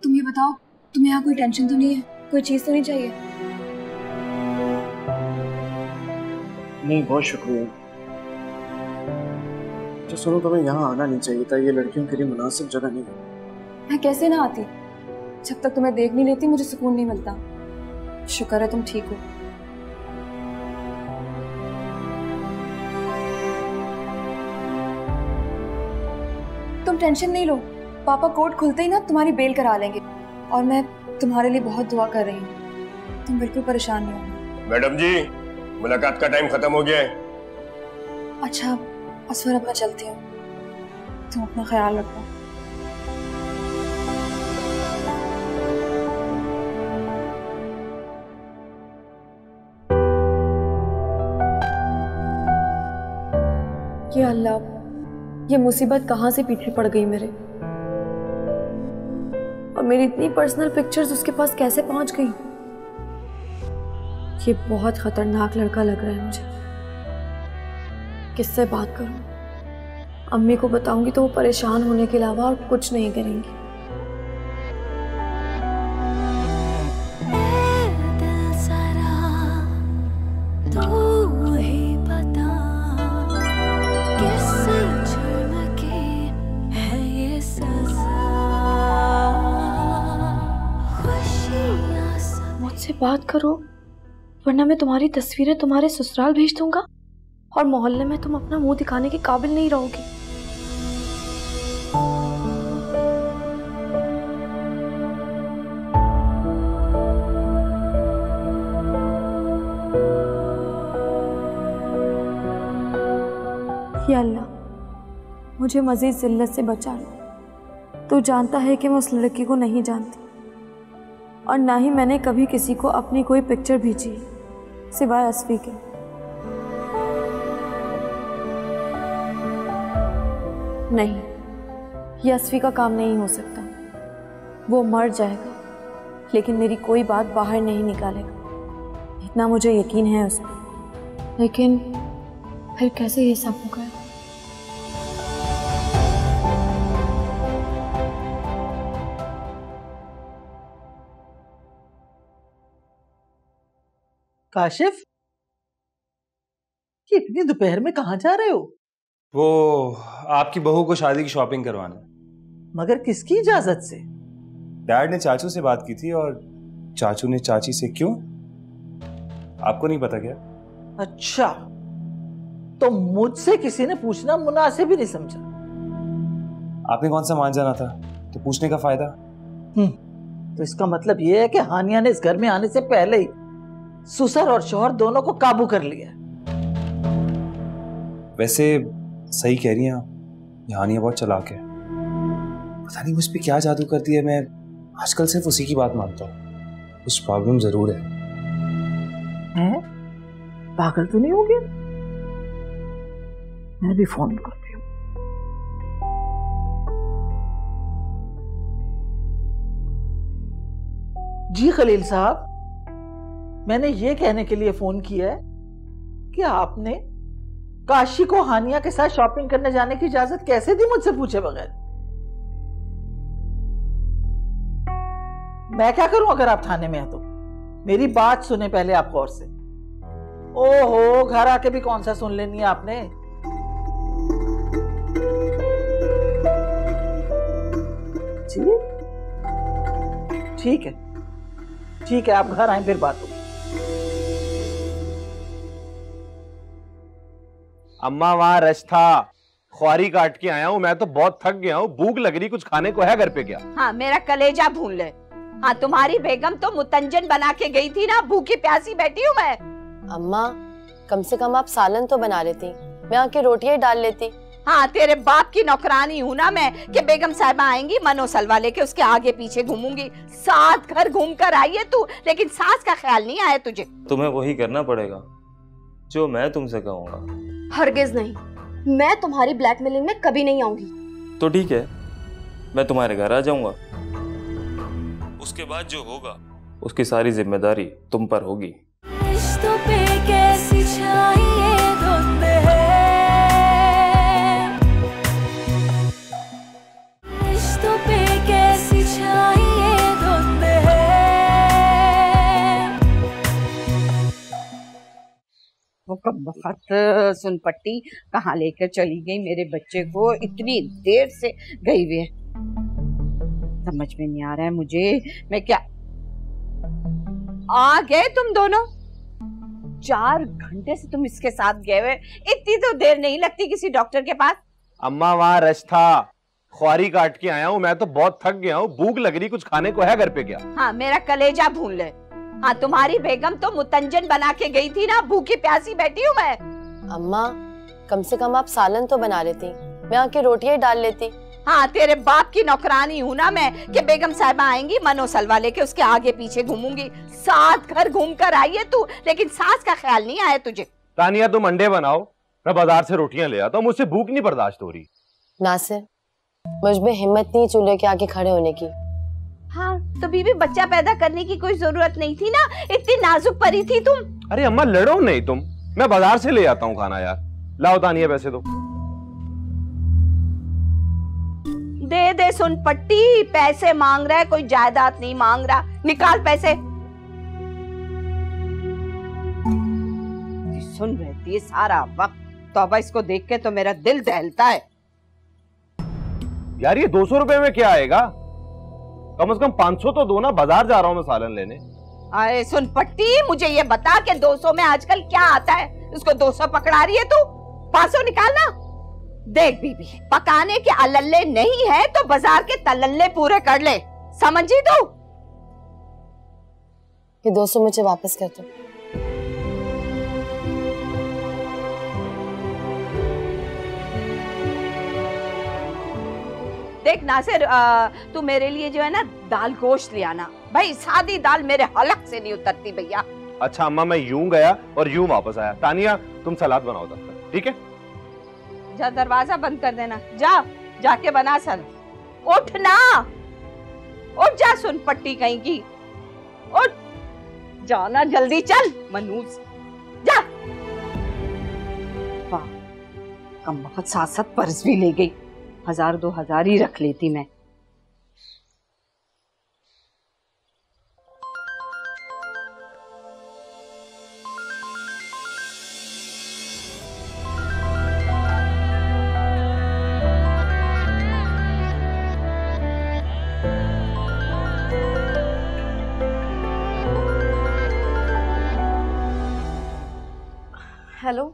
तुम ये बताओ तुम्हें यहाँ कोई टेंशन तो नहीं है? कोई चीज़ तो नहीं चाहिए? नहीं बहुत शुक्रिया। जो सुनो तुम्हें यहाँ आना नहीं चाहिए था। ये लड़कियों के लिए मुनासिब जगह नहीं है। मैं कैसे ना आती? जब तक तुम्हें देख नहीं लेती मुझे सुकून नहीं मिलता। शुक्र है तुम ठीक हो। तुम टेंशन नहीं लो। पापा कोर्ट खुलते ही ना तुम्हारी बेल करा लेंगे। और मैं तुम्हारे लिए बहुत दुआ कर रही हूँ। तुम बिल्कुल परेशान नहीं हो मैडम जी मुलाकात का टाइम खत्म हो गया है। अच्छा असवर अब मैं चलती हूँ। तुम अपना ख्याल रखो। ये अल्लाह ये मुसीबत कहाँ से पीछे पड़ गई मेरे? और मेरी इतनी पर्सनल पिक्चर्स उसके पास कैसे पहुँच गई? ये बहुत खतरनाक लड़का लग रहा है मुझे। किससे बात करूँ? अम्मी को बताऊँगी तो वो परेशान होने के अलावा और कुछ नहीं करेंगी। बात करो, वरना मैं तुम्हारी तस्वीरें तुम्हारे ससुराल भेज दूँगा और मोहल्ले में तुम अपना मुँह दिखाने के काबिल नहीं रहोगी। अल्लाह, मुझे मजीद जिल्लत से बचा लो। तू जानता है कि मैं उस लड़की को नहीं जानती। और ना ही मैंने कभी किसी को अपनी कोई पिक्चर भेजी, सिवाय असफी के। नहीं, ये असफी का काम नहीं हो सकता। वो मर जाएगा, लेकिन मेरी कोई बात बाहर नहीं निकालेगा। इतना मुझे यकीन है उस पर लेकिन फिर कैसे ये सब हो काशिफ? इतनी दोपहर में कहाँ जा रहे हो? वो आपकी बहू को शादी की शॉपिंग करवाना। मगर किसकी इजाज़त से? डैड ने चाचू से बात की थी और चाचू ने चाची से क्यों? आपको नहीं पता क्या? अच्छा तो मुझसे किसी ने पूछना मुनासिब ही नहीं समझा। आपने कौन सा मान जाना था? तो पूछने का फ़ायदा? हम्म, तो इसका मतलब यह है कि हानिया ने इस घर में आने से पहले ही सुसर और शोहर दोनों को काबू कर लिया। वैसे सही कह रही हैं आप। ये हानिया बहुत चलाक है। पता नहीं मुझ पर क्या जादू करती है मैं आजकल सिर्फ़ उसी की बात मानता हूँ। कुछ प्रॉब्लम ज़रूर है। हैं? पागल तो नहीं हो गया? मैं भी फ़ोन करती हूँ। जी खलील साहब मैंने ये कहने के लिए फ़ोन किया है कि आपने काशी को हानिया के साथ शॉपिंग करने जाने की इजाज़त कैसे दी मुझसे पूछे बगैर? मैं क्या करूँ अगर आप थाने में हैं तो? मेरी बात सुने पहले आप गौर से। ओहो, घर आके भी कौन सा सुन लेनी है आपने? ठीक है। ठीक है, आप घर आए, फिर बात होगी। अम्मा वहाँ रश था ख्वारी काट के आया हूँ मैं तो बहुत थक गया हूँ भूख लग रही कुछ खाने को है घर पे क्या? हाँ मेरा कलेजा भून ले। हाँ तुम्हारी बेगम तो मुतंजन बना के गई थी ना भूखी प्यासी बैठी हूँ मैं। अम्मा कम से कम आप सालन तो बना लेती। मैं आके रोटियाँ ही डाल लेती। हाँ तेरे बाप की नौकरानी हूँ ना मैं कि बेगम साहिबा आएँगी मनो सलवा लेके उसके आगे पीछे घूमूँगी। सात घर घूम कर आई है तू लेकिन सास का ख्याल नहीं आया तुझे। तुम्हें वही करना पड़ेगा। जो मैं तुमसे कहूँगा। हरगिज नहीं। मैं तुम्हारी ब्लैकमेलिंग में कभी नहीं आऊँगी। तो ठीक है मैं तुम्हारे घर आ जाऊँगा। उसके बाद जो होगा उसकी सारी ज़िम्मेदारी तुम पर होगी। रिश्तों पे कैसी छाई? वो कब वक्त सुन पट्टी कहाँ लेकर चली गई मेरे बच्चे को? इतनी देर से गई हुई है समझ में नहीं आ रहा है मुझे मैं क्या आ गए तुम दोनों? चार घंटे से तुम इसके साथ गए हुए। इतनी तो देर नहीं लगती किसी डॉक्टर के पास। अम्मा वहाँ रश था। ख्वारी काट के आया हूँ। मैं तो बहुत थक गया हूँ। भूख लग रही कुछ खाने को है घर पे क्या? हाँ मेरा कलेजा भून ले। हाँ तुम्हारी बेगम तो मुतंजन बना के गई थी ना भूखी प्यासी बैठी हूँ मैं। अम्मा कम से कम आप सालन तो बना लेती। मैं आके रोटियाँ ही डाल लेती। हाँ तेरे बाप की नौकरानी हूँ ना मैं कि बेगम साहिबा आएँगी मनो सलवा लेके उसके आगे पीछे घूमूँगी। सात घर घूम कर आई है तू लेकिन सास का ख्याल नहीं आया तुझे। तानिया तुम अंडे बनाओ मैं बाज़ार से रोटियाँ ले आता हूँ मुझसे भूख नहीं बर्दाश्त हो रही। नासिर मुझमें हिम्मत नहीं चूल्हे के आगे खड़े होने की। तो बीबी बच्चा पैदा करने की कोई ज़रूरत नहीं थी ना? इतनी नाजुक परी थी तुम। अरे अम्मा लड़ो नहीं तुम। मैं बाज़ार से ले आता हूँ खाना यार। लाओ तानिया पैसे दो। दे दे सुन पट्टी। पैसे मांग रहा है कोई जायदाद नहीं मांग रहा। निकाल पैसे। सुन रहती है सारा वक्त तो अब इसको देख के तो मेरा दिल दहलता है। यार ये दो सौ रुपए में क्या आएगा? कम से कम पाँच सौ तो दो ना बाज़ार जा रहा हूँ मैं सालन लेने। अरे सुन पट्टी मुझे ये बता के 200 में आजकल क्या आता है? उसको 200 पकड़ा रही है तू? 500 निकालना। देख बीबी पकाने के अल्ले नहीं है तो बाज़ार के तलल्ले पूरे कर ले। समझी तू? ये दो सौ मुझे वापस कर दो। देख नासिर आ, तू मेरे लिए जो है ना दाल गोश्त ले आना। भाई सादी दाल मेरे हलक से नहीं उतरती भैया। अच्छा अम्मा मैं यूँ गया और यूँ वापस आया। तानिया तुम सलाद बनाओ तक ठीक है? जा दरवाज़ा बंद कर देना। जा जाके बना सल। उठ ना! उठ जा सुन पट्टी कहीं की। उठ! जाना जल्दी चल मनूस जा! वाह कम साथ साथ पर्स भी ले गई। हज़ार दो हज़ार ही रख लेती मैं। हेलो।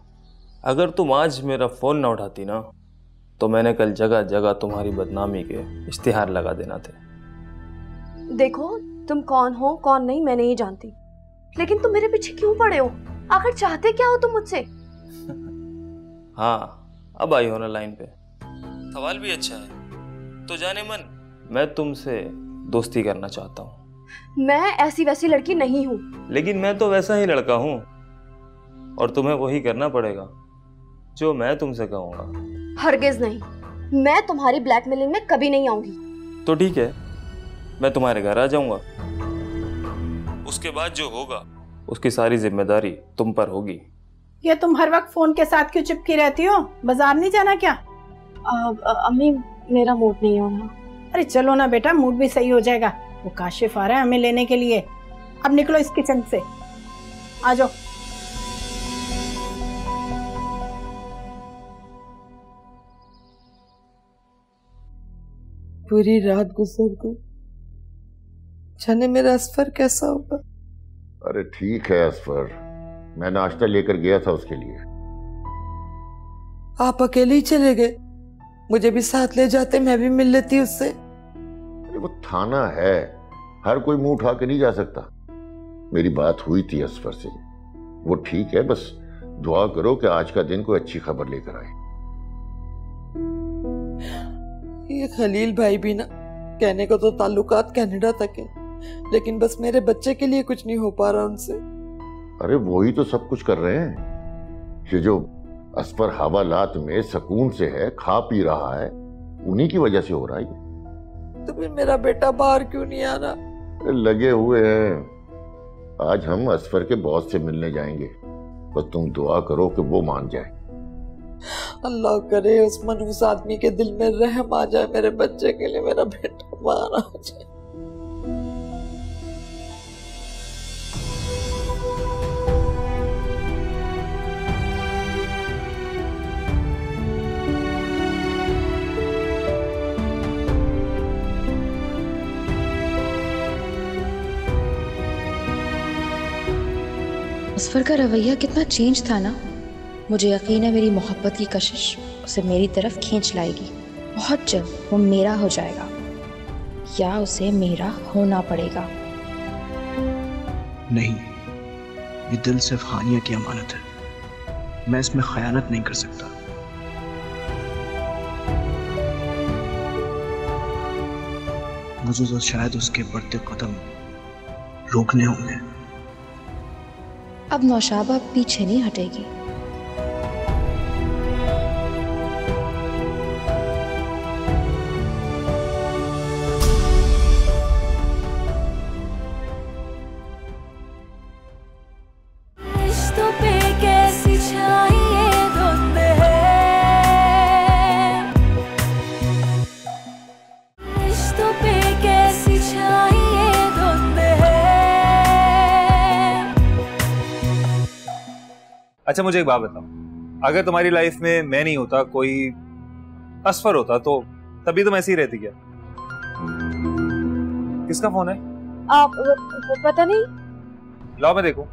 अगर तुम आज मेरा फ़ोन ना उठाती ना तो मैंने कल जगह जगह तुम्हारी बदनामी के इश्तिहार लगा देना थे। देखो तुम कौन हो कौन नहीं मैं नहीं जानती। लेकिन तुम मेरे पीछे क्यों पड़े हो? आखिर चाहते क्या हो तुम मुझसे? हाँ अब आई हो ना लाइन पे। सवाल भी अच्छा है। तो जाने मन मैं तुमसे दोस्ती करना चाहता हूँ। मैं ऐसी वैसी लड़की नहीं हूँ। लेकिन मैं तो वैसा ही लड़का हूँ। और तुम्हें वही करना पड़ेगा जो मैं तुमसे कहूँगा। हरगिज नहीं। मैं तुम्हारी ब्लैकमेलिंग में कभी नहीं आऊँगी। तो ठीक है मैं तुम्हारे घर आ जाऊँगा। उसके बाद जो होगा। उसकी सारी ज़िम्मेदारी तुम पर होगी। ये तुम हर वक्त फ़ोन के साथ क्यों चिपकी रहती हो? बाज़ार नहीं जाना क्या? अम्मी मेरा मूड नहीं हो रहा। अरे चलो ना बेटा मूड भी सही हो जाएगा। वो काशिफ आ रहा है हमें लेने के लिए। अब निकलो इस किचन से। आ जाओ। पूरी रात गुजर गई। जाने मेरा असफर कैसा होगा? अरे ठीक है असफर। मैं नाश्ता लेकर गया था उसके लिए। आप अकेले ही चले गए। मुझे भी साथ ले जाते मैं भी मिल लेती उससे। अरे वो थाना है। हर कोई मुँह उठा के नहीं जा सकता। मेरी बात हुई थी असफर से। वो ठीक है बस दुआ करो कि आज का दिन कोई अच्छी खबर लेकर आए। ये खलील भाई भी ना कहने को तो ताल्लुकात कनाडा तक है लेकिन बस मेरे बच्चे के लिए कुछ नहीं हो पा रहा उनसे। अरे वो ही तो सब कुछ कर रहे हैं। ये जो असफर हवालात में सुकून से है खा पी रहा है उन्हीं की वजह से हो रहा है। तो फिर मेरा बेटा बाहर क्यों नहीं आ रहा लगे हुए हैं। आज हम असफर के बॉस से मिलने जाएँगे बस तुम दुआ करो कि वो मान जाए। अल्लाह करे, उस मनहूस आदमी के दिल में रहम आ जाए, मेरे बच्चे के लिए मेरा बेटा बाहर आ जाए। का रवैया कितना चेंज था ना? मुझे यकीन है मेरी मोहब्बत की कशिश उसे मेरी तरफ़ खींच लाएगी। बहुत जल्द वो मेरा हो जाएगा। या उसे मेरा होना पड़ेगा। नहीं ये दिल सिर्फ़ हानिया की अमानत है। मैं इसमें खयानत नहीं कर सकता। मुझे तो शायद उसके बढ़ते कदम रोकने होंगे। अब नौशाबा पीछे नहीं हटेगी। अच्छा मुझे एक बात बताओ। अगर तुम्हारी लाइफ में मैं नहीं होता कोई असफर होता तो तभी तुम ऐसी ही रहती क्या? किसका फ़ोन है? आप पता नहीं। लाओ मैं देखो।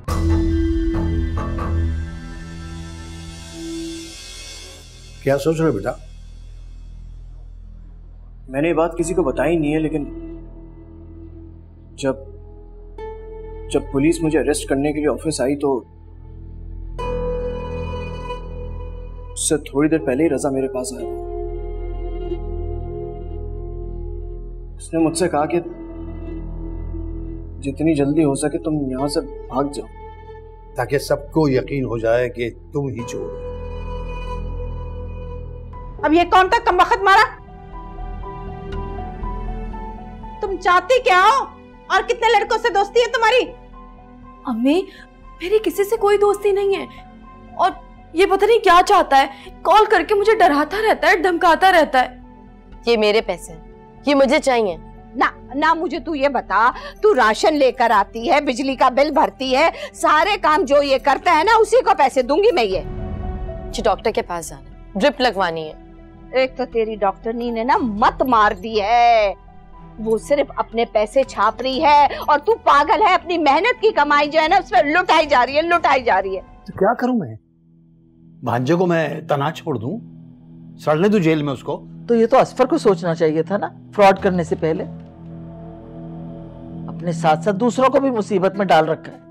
क्या सोच रहे हो बेटा? मैंने ये बात किसी को बताई नहीं है लेकिन जब जब पुलिस मुझे अरेस्ट करने के लिए ऑफ़िस आई तो उससे थोड़ी देर पहले ही रजा मेरे पास आया था। उसने मुझसे कहा कि जितनी जल्दी हो सके तुम यहाँ से भाग जाओ। ताकि सबको यकीन हो जाए कि तुम ही चोर अब ये कौन था कम वक्त मारा? तुम चाहती क्या हो? और कितने लड़कों से दोस्ती है तुम्हारी? अम्मी मेरी किसी से कोई दोस्ती नहीं है। और ये पता नहीं क्या चाहता है। कॉल करके मुझे डराता रहता है धमकाता रहता है। ये मेरे पैसे ये मुझे चाहिए। ना ना मुझे तू ये बता तू राशन लेकर आती है बिजली का बिल भरती है सारे काम जो ये करता है ना उसी को पैसे दूँगी मैं ये। डॉक्टर के पास जाना ड्रिप लगवानी है। एक तो तेरी डॉक्टरनी ने ना मत मार दी है। वो सिर्फ़ अपने पैसे छाप रही है और तू पागल है अपनी मेहनत की कमाई जो है ना उसमें लुटाई जा रही है लुटाई जा रही है। तो क्या करूँ मैं? भांजे को मैं तना छोड़ दूँ? सड़ने दू जेल में उसको। तो ये तो असफर को सोचना चाहिए था ना फ्रॉड करने से पहले। अपने साथ साथ दूसरों को भी मुसीबत में डाल रखा है।